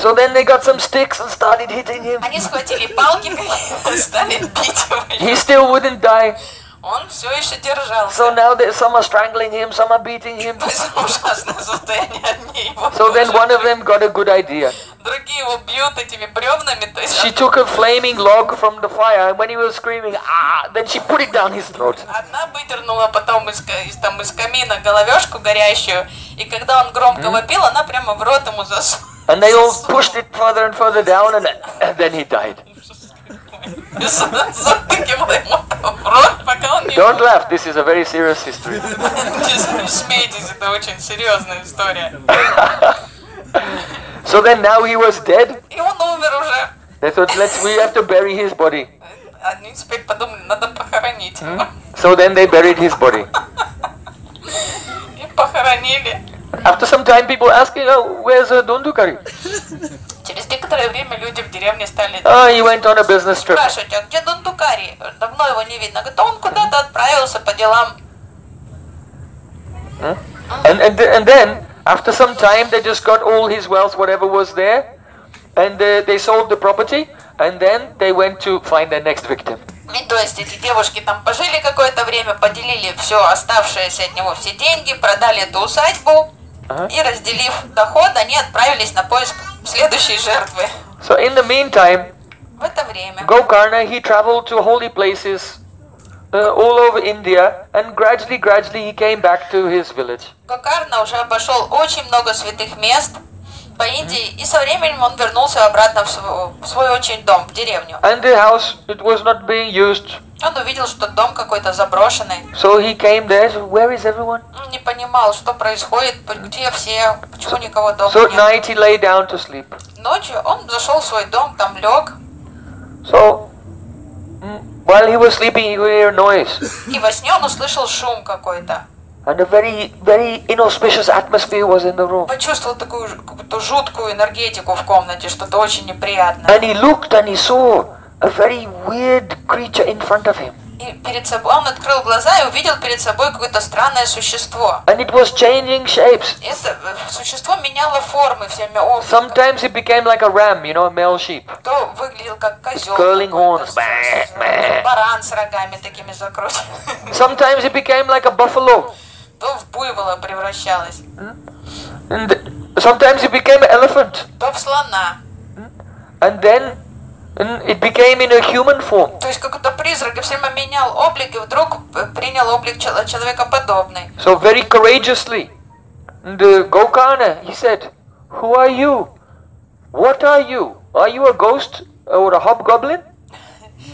So then they got some sticks and started hitting him. Они схватили палки и стали бить его. He still wouldn't die. Он все еще держался. So now they, some are strangling him, some are beating him. Ужасное состояние одни его So then one of them got a good idea. другие его бьют этими бревнами, то есть She took a flaming log from the fire and when he was screaming, ah, then she put it down his throat. Одна выдернула потом из, из, там, из камина головешку горящую, и когда он громко вопил, она прямо в рот ему засунула. And they all pushed it further and further down, and, and then he died. Don't laugh, this is a very serious history. so then now he was dead? They thought, let's, we have to bury his body. Hmm? So then they buried his body. И похоронили. After some time, people asking, oh, where's uh, Dondukari? Через некоторое время люди в деревне стали Oh, he went on a business trip. спрашивать, а где Дундукари? Давно его не видно. Говорит, «Да он куда-то отправился по делам. And, and, th- and then, after some time, they just got all his wealth, whatever was there, and uh, they sold the property, and then they went to find their next victim. И то есть эти девушки там пожили какое-то время, поделили все оставшееся от него, все деньги, продали эту усадьбу И разделив доход, они отправились на поиск следующей жертвы. So in the meantime, В это время Gokarna, he traveled to holy places uh, all over India, and gradually, gradually, he came back to his village. Гокарна уже обошел очень много святых мест по Индии, и со временем он вернулся обратно в свой, в свой очень дом, в деревню. And the house, it was not being used, Он увидел, что дом какой-то заброшенный. so he came there. So where is everyone? Он не понимал, что происходит, где все, почему никого дома So нет. night he lay down to sleep. Ночью он зашел в свой дом, там лег, So while he was sleeping, he could hear noise, и во сне он услышал шум какой-то. and a very, very inauspicious atmosphere was in the room. Почувствовал такую ж- какую-то жуткую энергетику в комнате, что-то очень неприятное. And he looked and he saw a very weird creature in front of him, И перед собой он открыл глаза и увидел перед собой какое-то странное существо. and it was changing shapes. Это э, существо меняло формы всеми о- Sometimes it became like a ram, you know, a male sheep. То выглядел как козел. curling какой-то, horns. с- с- Баран с рогами такими закрученными. Sometimes it became like a buffalo, То в буйвола превращалась. Hmm? And sometimes it became an elephant. То в слона. And then and it became in a human form. То есть какой-то призрак и всем менял облик и вдруг принял облик человека подобный. So very courageously, the uh, Gokarna, he said, "Who are you? What are you? Are you a ghost or a hobgoblin?"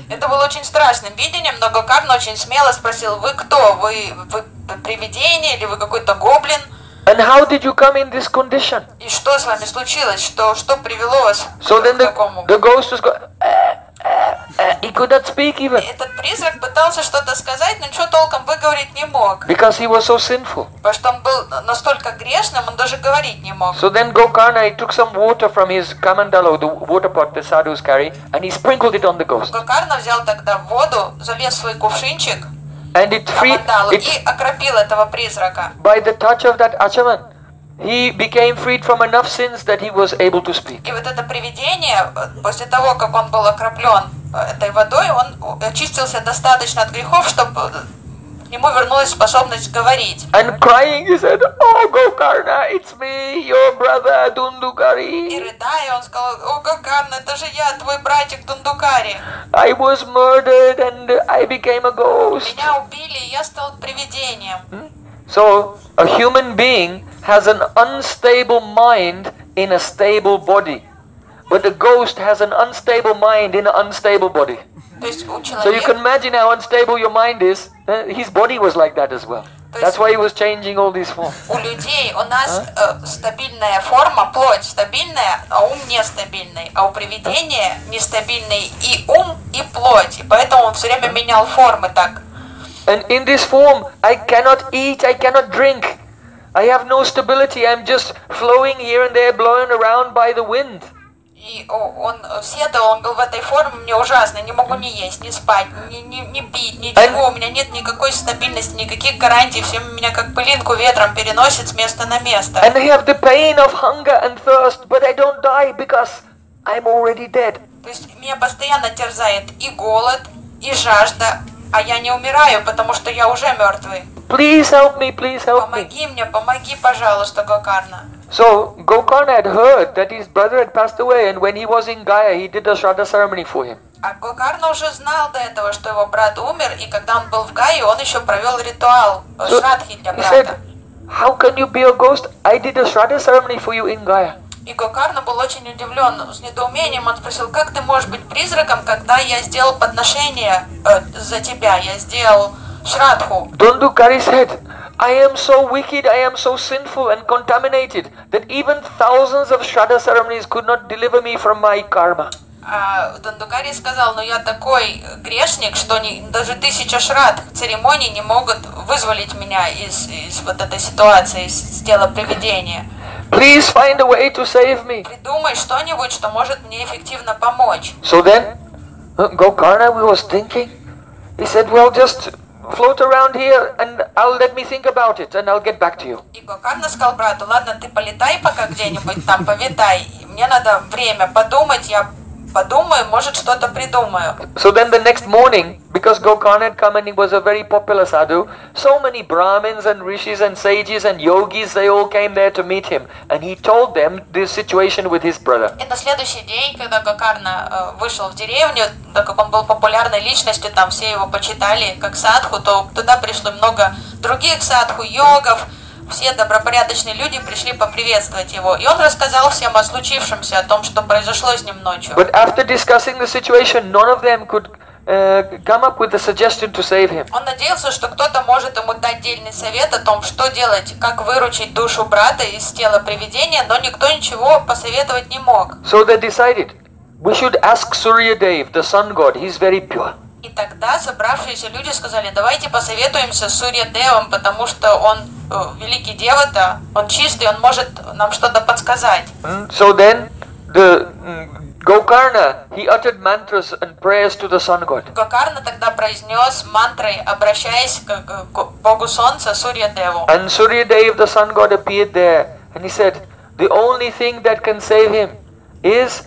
Это было очень страшным видением, но Гокарн очень смело спросил, вы кто? Вы, вы привидение или вы какой-то гоблин? And how did you come in this condition? И что с вами случилось? Что, что привело вас So к then the, такому? the ghost was going, He could not speak even. Этот призрак пытался что-то сказать, но ничего толком выговорить не мог. Because he was so sinful. Потому что он был настолько грешным, он даже говорить не мог. So then Gokarna he took some water from his kamandalu, the water pot the sadhus carry, and he sprinkled it on the ghost. Гокарна взял тогда воду, завес свой кувшинчик, and it freed, it, и окропил этого призрака. By the touch of that achaman. He became freed from enough sins that he was able to speak. И вот это привидение, э, после того, как он был окроплен э, этой водой, он очистился достаточно от грехов, чтобы к нему вернулась способность говорить. And crying, he said, Oh Gokarna, it's me, your brother И Dundukari. рыдая, он сказал, о, Гокарн, это же я, твой братик Дундукари. I was murdered and I became a ghost. Меня убили, и я стал привидением. So, a human being has an unstable mind in a stable body. But a ghost has an unstable mind in an unstable body. То есть у So you человека... can imagine how unstable your mind is. Uh, His body was like that as well. That's why he was changing all these forms. У людей у нас э, стабильная форма, плоть стабильная, а ум нестабильный. А у привидения нестабильный и ум, и плоть. И поэтому он все время менял формы так. And in this form, I cannot eat, I cannot drink. I have no stability. I'm just flowing here and there, blowing around by the wind. И о, он э, сетовал, он говорил, в этой форме мне ужасно, не могу ни есть, ни спать, ни, ни, ни пить, ничего, у меня нет никакой стабильности, никаких гарантий, все меня как пылинку ветром переносит с места на место. And I have the pain of hunger and thirst, but I don't die because I'm already dead. То есть меня постоянно терзает и голод, и жажда, а я не умираю, потому что я уже мертвый. Please help me, please help me. Помоги мне, помоги, пожалуйста, Гокарна. So Gokarna had heard that his brother had passed away, and when he was in Gaya, he did a Shraddha ceremony for him. А Гокарна уже знал до этого, что его брат умер, и когда он был в Гае, он еще провел ритуал э, So шрадхи для he брата. said, How can you be a ghost? I did a Shraddha ceremony for you in Gaya. И Гокарна был очень удивлен, с недоумением он спросил, как ты можешь быть призраком, когда я сделал подношение э, за тебя, я сделал шрадху. Dondukari said, I am so wicked, I am so sinful and contaminated that even thousands of Shraddha ceremonies could not deliver me from my karma. А Дандукари сказал, ну я такой грешник, что не, даже тысяча шрад церемоний не могут вызволить меня из, из вот этой ситуации, из, тела привидения. Please find a way to save me. Придумай что-нибудь, что может мне эффективно помочь. So then, uh, Gokarna was thinking. He said, Well, just float around here and I'll let me think about it and I'll get back to you. И Гокарна сказал брату, ладно, ты полетай пока где-нибудь там, повитай. Мне надо время подумать, я подумаю, может что-то придумаю. So then the next morning, because Gokarna had come and he was a very popular sadhu, so many Brahmins and rishis and sages and yogis, they all came there to meet him. And he told them this situation with his brother. И на следующий день, когда Гокарна э, вышел в деревню, так как он был популярной личностью, там все его почитали как садху, то туда пришло много других садху, йогов, все добропорядочные люди пришли поприветствовать его. И он рассказал всем о случившемся, о том, что произошло с ним ночью. But after discussing the situation, none of them could uh, come up with a suggestion to save him. Он надеялся, что кто-то может ему дать дельный совет о том, что делать, как выручить душу брата из тела привидения, но никто ничего посоветовать не мог. So they decided, we should ask Surya Dev, the sun god, he's very pure. И тогда собравшиеся люди сказали, давайте посоветуемся с Сурья Девом, потому что он э, великий дева-то, он чистый, он может нам что-то подсказать. So then the Gokarna, he uttered mantras and prayers to the sun god. Гокарна тогда произнес мантрой, обращаясь к, к- к богу солнца Сурья Деву. And Surya Dev, the sun god, appeared there and he said, the only thing that can save him is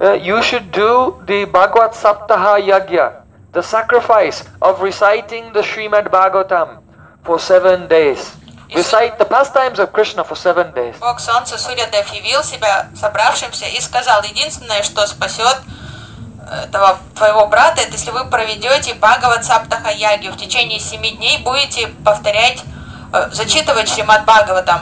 uh, you should do the Bhagavad Saptaha Yagya, the sacrifice of reciting the Srimad Bhagavatam for seven days. Recite the pastimes of Krishna for seven days. Бог солнца Сурья Дев явил себя собравшимся и сказал, единственное, что спасет этого твоего брата, это если вы проведете Бхагават Саптаха Яги. В течение семи дней будете повторять, э, зачитывать Шримад Бхагаватам.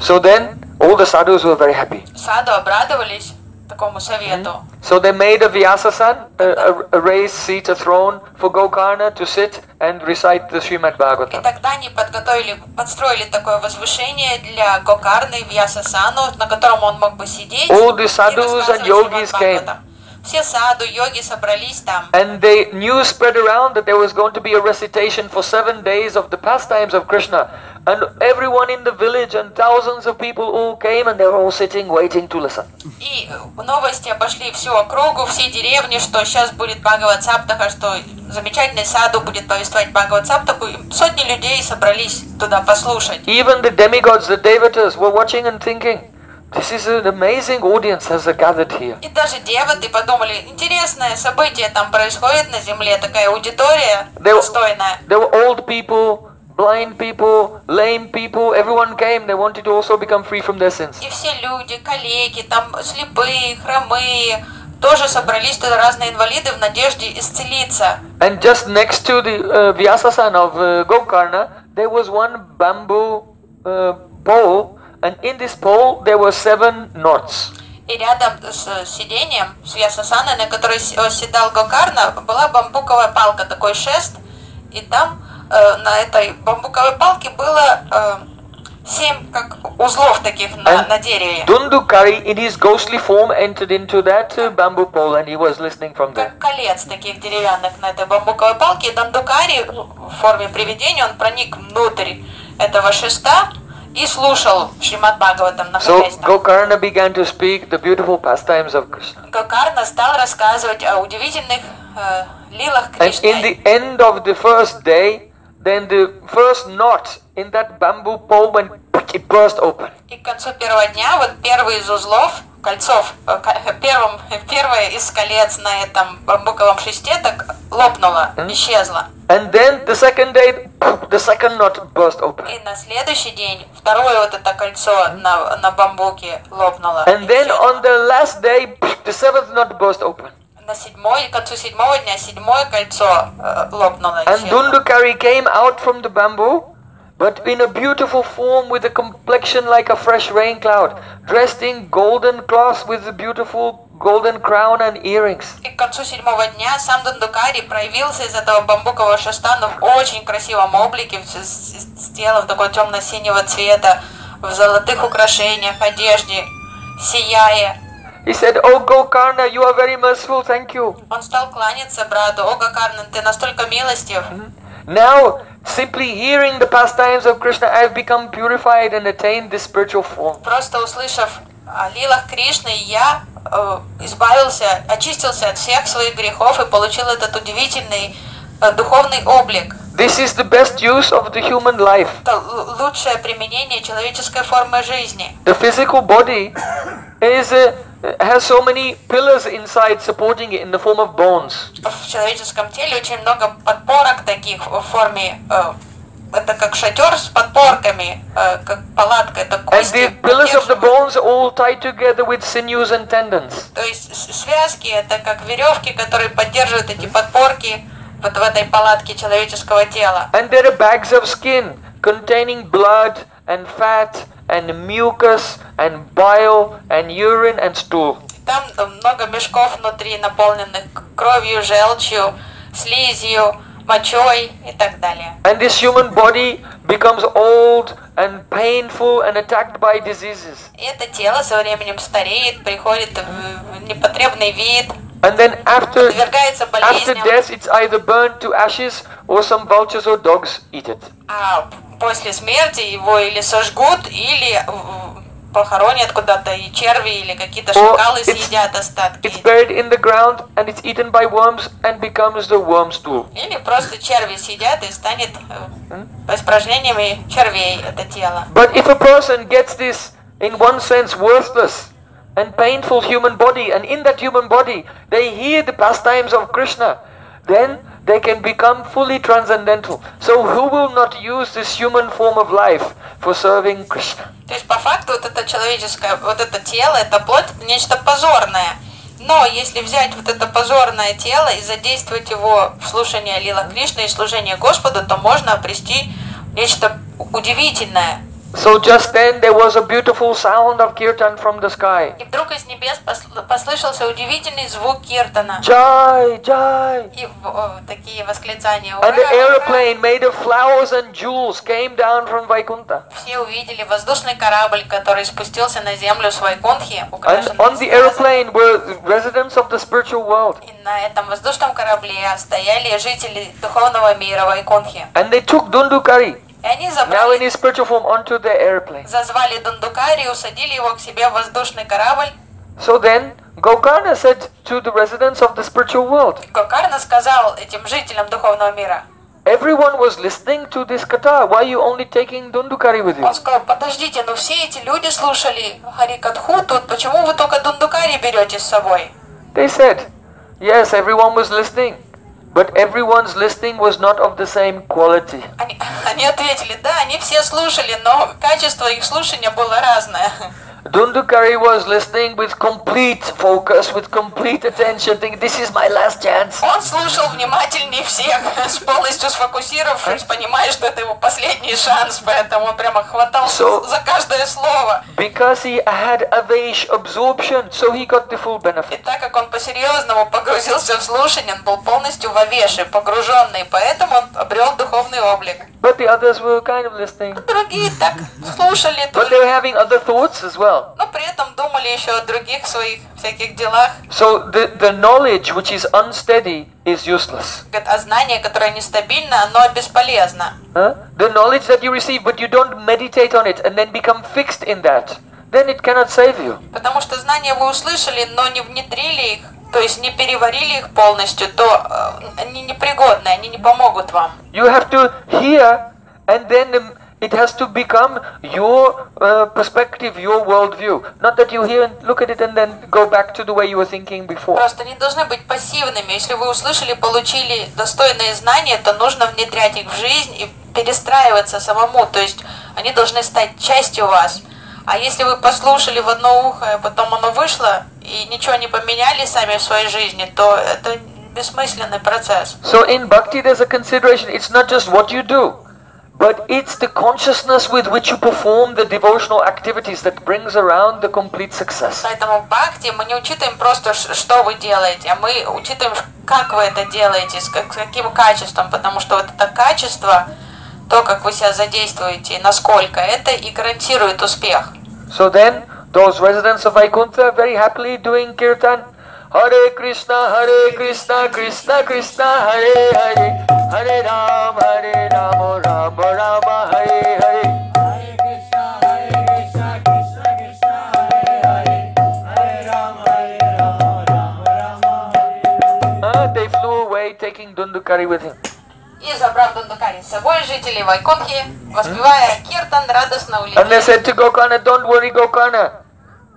So then all the sadhus were very happy. Саду обрадовались такому совету. So they made a Vyasa-san, a, a, a raised seat, a throne for Gokarna to sit and recite the Srimad И Bhagavatam. тогда они подготовили, подстроили такое возвышение для Гокарны Вьясасану, на котором он мог бы сидеть. All the и sadhus and рассказывать yogis Шримад came. Бхагаватам. Все саду, йоги собрались там. And they news spread around that there was going to be a recitation for seven days of the pastimes of Krishna. And everyone in the village and thousands of people all came and they were all sitting waiting to listen. И э, новости обошли всю округу, все деревни, что сейчас будет Бхагават Саптаха, что замечательный саду будет повествовать Бхагават Саптаху. И Сотни людей собрались туда послушать. Even the demigods, the devatas, were watching and thinking, this is an amazing audience has gathered here. И даже деваты подумали, интересное событие там происходит на земле, такая аудитория They were- достойная. There were old people, blind people, lame people, everyone came. They wanted to also become free from their sins. И все люди, коллеги, там слепые, хромые, тоже собрались туда разные инвалиды в надежде исцелиться. And just next to the uh, Vyasasan of uh, Gokarna, there was one bamboo uh, pole, and in this pole there were seven knots. И рядом с сиденьем, с Ясасаной, на которой с- оседал Гокарна, была бамбуковая палка, такой шест. И там э, на этой бамбуковой палке было э, семь как узлов таких на, And на дереве. Dundukari, in his ghostly form, entered into that uh, bamboo pole, and he was listening from there. Как колец таких деревянных на этой бамбуковой палке. И Дандукари в форме привидения, он проник внутрь этого шеста и слушал Шримад Бхагаватам, So находясь там. Gokarna began to speak the beautiful pastimes of Krishna. Гокарна стал рассказывать о удивительных э, лилах And in Кришны. the end of the first day, then the first knot in that bamboo pole went, it burst open. И к концу первого дня вот первый из узлов, кольцов, э, ко- первым, первое из колец на этом бамбуковом шесте так лопнуло, исчезло. And then the second day, the second knot burst open. И на следующий день второе вот это кольцо на, на бамбуке лопнуло. And then исчезло. on the last day, the seventh knot burst open. На седьмой, к концу седьмого дня седьмое кольцо э, лопнуло. And. Dundukari came out from the bamboo, but in a beautiful form with a complexion like a fresh rain cloud, dressed in golden cloth with a beautiful golden crown and earrings. И к концу седьмого дня сам Дандукари проявился из этого бамбукового шеста, но в очень красивом облике, с, с- с телом такого темно-синего цвета, в золотых украшениях, одежде, сияя. He said, Oh Gokarna, you are very merciful, thank you. Он стал кланяться брату. О, Гакарнан, ты настолько милостив. Now, simply hearing the pastimes of Krishna, I have become purified and attained this spiritual form. Просто услышав о лилах Кришны, я э, избавился, очистился от всех своих грехов и получил этот удивительный э, духовный облик. This is the best use of the human life. Это л- лучшее применение человеческой формы жизни. The physical body is uh, has so many pillars inside supporting it in the form of bones. В человеческом теле очень много подпорок таких в форме, э, это как шатер с подпорками, э, как палатка, это And кости. the pillars of the поддерживают. bones are all tied together with sinews and tendons. То есть с- связки это как веревки, которые поддерживают эти подпорки вот в этой палатке человеческого тела. And there are bags of skin containing blood and fat and mucus and bile and urine and stool. Там э, много мешков внутри, наполненных к- кровью, желчью, слизью, мочой и так далее. And this human body becomes old and painful and attacked by diseases. И это тело со временем стареет, приходит в в непотребный вид, And then after подвергается after болезням, death it's either burnt to ashes or some vultures or dogs eat it. а после смерти его или сожгут, или в- похоронят куда-то, и черви или какие-то Or шакалы it's- съедят остатки. It's buried in the ground and it's eaten by worms and becomes the worm stool. Или просто черви съедят и станет э, испражнениями червей это тело. But if a person gets this, in one sense, worthless and painful human body, and in that human body they hear the pastimes of Krishna, then they can become fully transcendental. So who will not use this human form of life for serving Krishna? То есть по факту вот это человеческое, вот это тело, это плоть, это нечто позорное. Но если взять вот это позорное тело и задействовать его в слушание Лила Кришны и служение Господу, то можно обрести нечто удивительное. So just then there was a beautiful sound of kirtan from the sky. И вдруг из небес послышался удивительный звук киртана. Jai, jai. И э, такие восклицания. And the airplane made of flowers and jewels came down from Vaikuntha. Все увидели воздушный корабль, который спустился на землю с Вайкунтхи. And on the airplane were residents of the spiritual world. И на этом воздушном корабле стояли жители духовного мира Вайкунтхи. And they took dundukari. И они now in забрали, his spiritual form, onto the airplane. зазвали Дундукари и усадили его к себе в воздушный корабль. So then Gokarna said to the residents of the spiritual world, Гокарна сказал этим жителям духовного мира, Everyone was listening to this kata. Why are you only taking Dundukari with you? он сказал, подождите, но все эти люди слушали Харикатху тут, почему вы только Дундукари берете с собой? They said, Yes, everyone was listening. But everyone's listening was not of the same quality. Они, они ответили, да, они все слушали, но качество их слушания было разное. Dundukari was listening with complete focus, with complete attention, thinking, This is my last chance. Он слушал внимательнее всех, с полностью сфокусировавшись, понимая, что это его последний шанс, поэтому он прямо хватался So- за каждое слово. Because he had avesh absorption, so he got the full И benefit. так как он по-серьезному погрузился в слушание, он был полностью в овеше, погруженный, поэтому он обрел духовный облик. But the others were kind of listening. Другие так слушали But they тоже, were having other thoughts as well. Но при этом думали еще о других своих всяких делах. So the, the knowledge which is unsteady is useless. А знание, которое нестабильно, оно бесполезно. Huh? The knowledge that you receive, but you don't meditate on it and then become fixed in that, then it cannot save you. Потому что знания вы услышали, но не внедрили их, то есть не переварили их полностью, то э, они непригодны, они не помогут вам. You have to hear, and then it has to become your uh, perspective, your worldview. Not that you hear and look at it and then go back to the way you were thinking before. Просто не должны быть пассивными. Если вы услышали, получили достойные знания, то нужно внедрять их в жизнь и перестраиваться самому. То есть они должны стать частью вас. А если вы послушали в одно ухо, а потом оно вышло, и ничего не поменяли сами в своей жизни, то это бессмысленный процесс. So in bhakti, there's a consideration. It's not just what you do, but it's the consciousness with which you perform the devotional activities that brings around the complete success. Поэтому в бхакти мы не учитываем просто, что вы делаете, а мы учитываем, как вы это делаете, с как- с каким качеством, потому что вот это качество, то, как вы себя задействуете насколько, это и гарантирует успех. So then, those residents of Vaikuntha very happily doing kirtan. Hare Krishna, Hare Krishna, Krishna Krishna, Hare Hare, they Hare Ram, Hare Ram, Ram Ram, Hare Hare. taking Dundukari with him. And they said to Gokarna, don't worry Gokarna,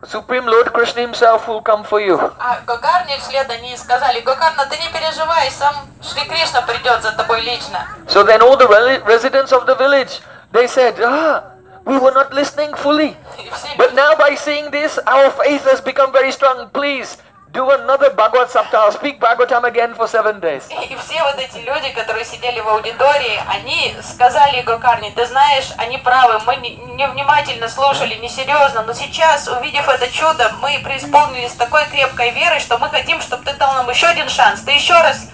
Supreme Lord Krishna himself will come for you. А Гокарне вслед они сказали, Гокарна, ты не переживай, сам Шри Кришна придет за тобой лично. So then all the rel- residents of the village, they said, ah, we were not listening fully. И все But now by seeing this, our faith has become very strong. Please, do another Bhagavad Saptah. Speak Bhagavatam again for seven days. И все вот эти люди, которые сидели в аудитории, они сказали Гокарне, ты знаешь, они правы, мы не- невнимательно слушали, несерьезно, но сейчас, увидев это чудо, мы преисполнились такой крепкой верой, что мы хотим, чтобы ты дал нам еще один шанс. Ты еще раз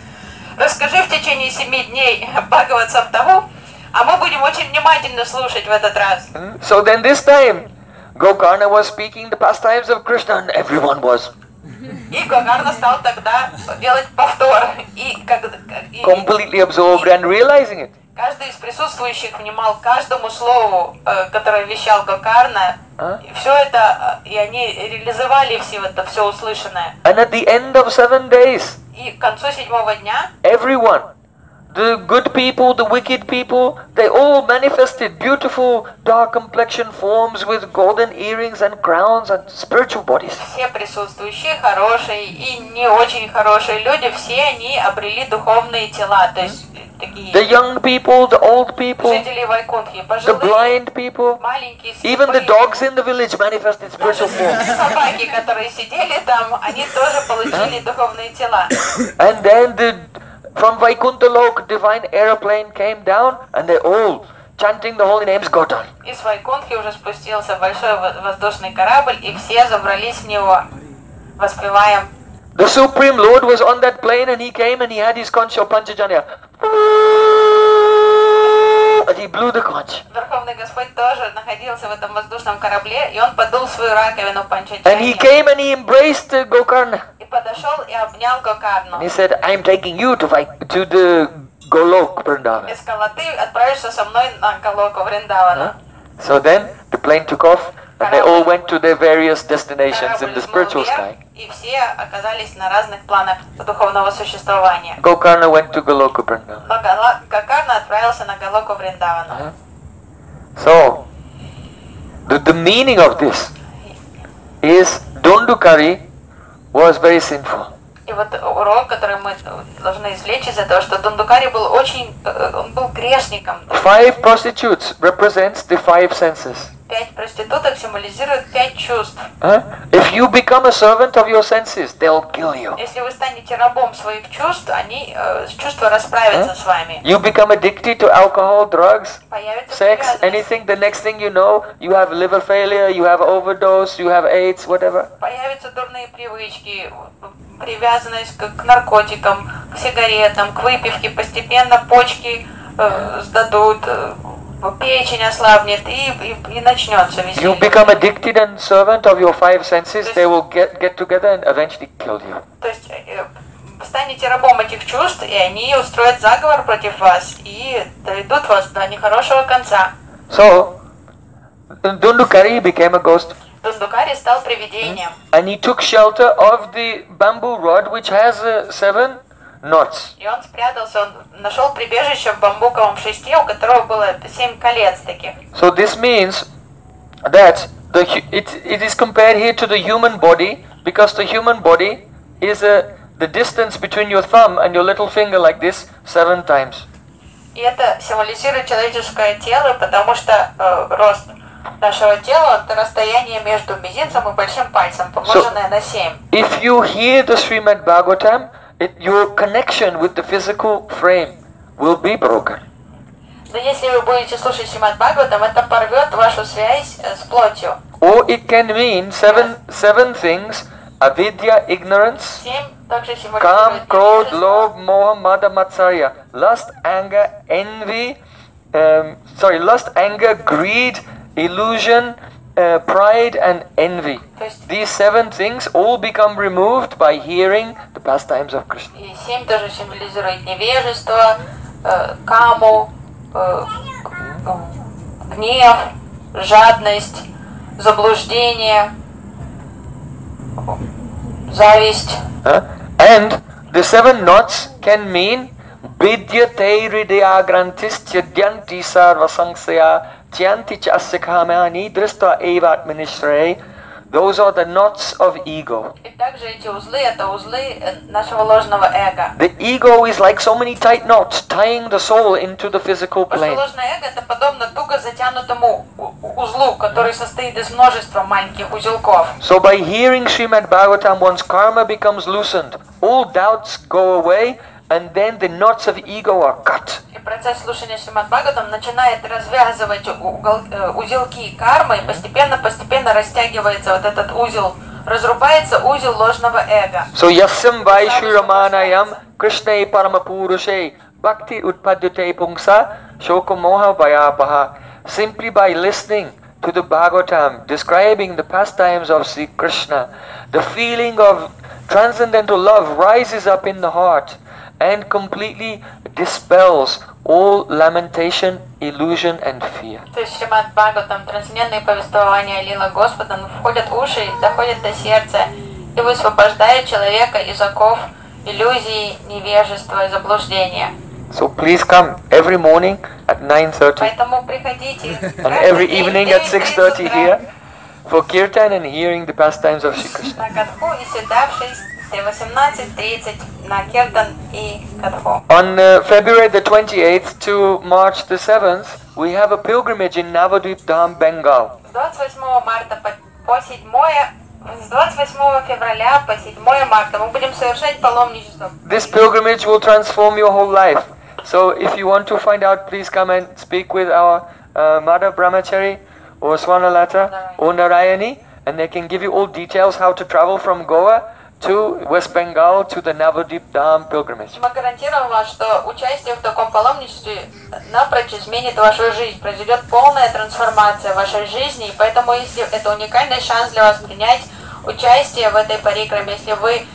расскажи в течение семи дней Бхагават Саптаву, а мы будем очень внимательно слушать в этот раз. So then this time, Gokarna was speaking the pastimes of Krishna and everyone was И Гокарна стал тогда делать повтор. И, как, и completely absorbed and realizing it. Каждый из присутствующих внимал каждому слову, э, которое вещал Гокарна. А? И все это, э, и они реализовали все это, все услышанное. And at the end of seven days, И к концу седьмого дня everyone, the good people, the wicked people, they all manifested beautiful dark complexion forms with golden earrings and crowns and spiritual bodies. все присутствующие, хорошие и не очень хорошие люди, все они обрели духовные тела. То есть такие the young people, the old people, жители Вайкунтхи, the пожилые, blind people, маленькие, even the слепые. dogs in the village manifest in spiritual form. Собаки, которые сидели там, они тоже получили духовные тела. And then the from Vaikuntha Lok, divine aeroplane came down, and they all chanting the holy names Gotan. Из Вайкунтхи уже спустился большой во- воздушный корабль, и все забрались в него, воспевая The Supreme Lord was on that plane, and he came and he had his conch or panchajanya. And he blew the conch. Верховный Господь тоже находился в этом воздушном корабле, и он подул свою раковину And he Панчачани came and he embraced uh, Gokarna. и подошел и обнял Гокарну. And he said, I am taking you to, Vai- to the Golok Vrindavan. И сказала, ты отправишься со мной на Галоку Вриндавана. So then the plane took off and they all went to their various destinations in the spiritual sky. Gokarna went to Goloka Vrindavan. Gokarna отправился на uh-huh. So, the, the meaning of this is Dundukari was very sinful. И вот урок, который мы должны извлечь из этого, что Дундукари был очень, э, он был грешником. Five prostitutes represents the five senses. Пять проституток символизируют пять чувств. Huh? If you become a servant of your senses, they'll kill you. Если вы станете рабом своих чувств, они э, чувства расправятся с вами. You become addicted to alcohol, drugs, Появится sex, anything. The next thing you know, you have liver failure, you have overdose, you have AIDS, whatever. Появятся дурные привычки, привязанность к, к наркотикам, к сигаретам, к выпивке. Постепенно почки э, сдадут, э, печень ослабнет и, и, и начнется You веселье. become addicted and servant of your five senses, they will get, get together and eventually kill you. То есть э, вы станете рабом этих чувств, и они устроят заговор против вас и доведут вас до нехорошего конца. So, Dundukari became a ghost Дундукари стал привидением. and he took shelter of the bamboo rod which has uh, seven knots. И он спрятался, он нашел прибежище в бамбуковом шесте, у которого было семь колец таких. So this means that the it, it is compared here to the human body because the human body is uh, the distance between your thumb and your little finger like this seven times. И это символизирует человеческое тело, потому что э, рост нашего тела это расстояние между мизинцем и большим пальцем, помноженное на семь. If you hear the Srimad Bhagavatam, it, your connection with the physical frame will be broken. Но если вы будете слушать Шримад Бхагаватам, это порвет вашу связь э, с плотью. Or it can mean seven seven things: avidya, ignorance, Семь также Kam, символизирует Krodh, невежество, Lobh, Moha, Mada, Matsarya. Lust, anger, envy, um, sorry, lust, anger, greed, illusion, uh, pride and envy. These seven things all become removed by hearing the pastimes of Krishna. Семь тоже символизирует невежество, э, каму, э, гнев, жадность, заблуждение, зависть. And the seven knots can mean bhidyate hridaya granthis chidyanti sarva Drista. Those are the knots of ego. The ego is like so many tight knots tying the soul into the physical plane. So by hearing Srimad Bhagavatam, one's karma becomes loosened. All doubts go away and then the knots of ego are cut. Разрубается узел ложного эго. So bhakti utpadyate pungsa shokamoha bhayapaha. Simply by listening to the Bhagavatam describing the pastimes of Sri Krishna, the feeling of transcendental love rises up in the heart and completely dispels all lamentation, illusion and fear. То есть Шримад Бхагаватам, трансцендентные повествования Лила Господа ну, входят в уши, доходят до сердца и высвобождают человека из оков иллюзий, невежества и заблуждения. So please come every morning at 9.30 Поэтому приходите and каждый every день в evening at 9:30 6.30 утра here for kirtan and hearing the pastimes of Sri Krishna. On uh, February the 28th to March the 7th, we have a pilgrimage in Navadvip Dham, Bengal. This pilgrimage will transform your whole life. So if you want to find out, please come and speak with our uh, Madhav Brahmachari or Swanalata or Narayani and they can give you all details how to travel from Goa to West Bengal to the Navadvip Dham pilgrimage. Мы гарантируем вам, что участие в таком паломничестве напрочь изменит вашу жизнь, произойдет полная трансформация вашей жизни, и поэтому если это уникальный шанс для вас принять участие в этой парикраме, если вы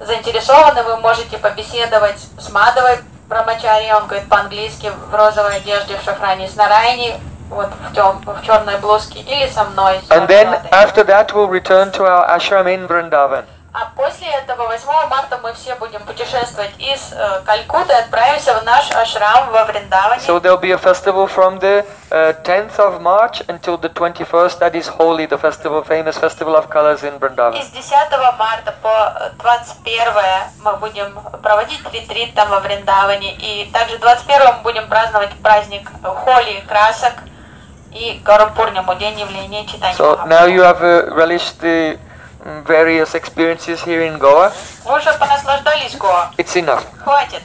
заинтересованы, вы можете побеседовать с Мадовой Брамачари, он говорит по-английски в розовой одежде, в шафране, с Нарайни, вот в, тем, в черной блузке, или со мной. And then after that, we'll return to our ashram in Vrindavan. А после этого 8 марта мы все будем путешествовать из э, Калькутты, отправимся в наш ашрам во Вриндаване. So there'll be a festival from the uh, 10th of March until the 21st. That is Holi, the festival, famous festival of colors in Vrindavan. с 10 марта по э, 21 мы будем проводить ретрит там во Вриндаване. И также 21 мы будем праздновать праздник э, Холи, красок и Гарупурняму, день явления читания. So now you have uh, relished the various experiences here in Goa. It's enough.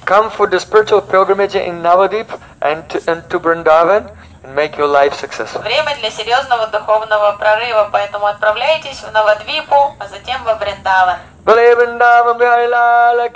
Come for the spiritual pilgrimage in Navadvip and to, and to Brindavan and make your life successful. Время для серьезного духовного прорыва, поэтому отправляйтесь в Навадвипу, а затем во Вриндаван. Bale Vrindavan Bihari Lala.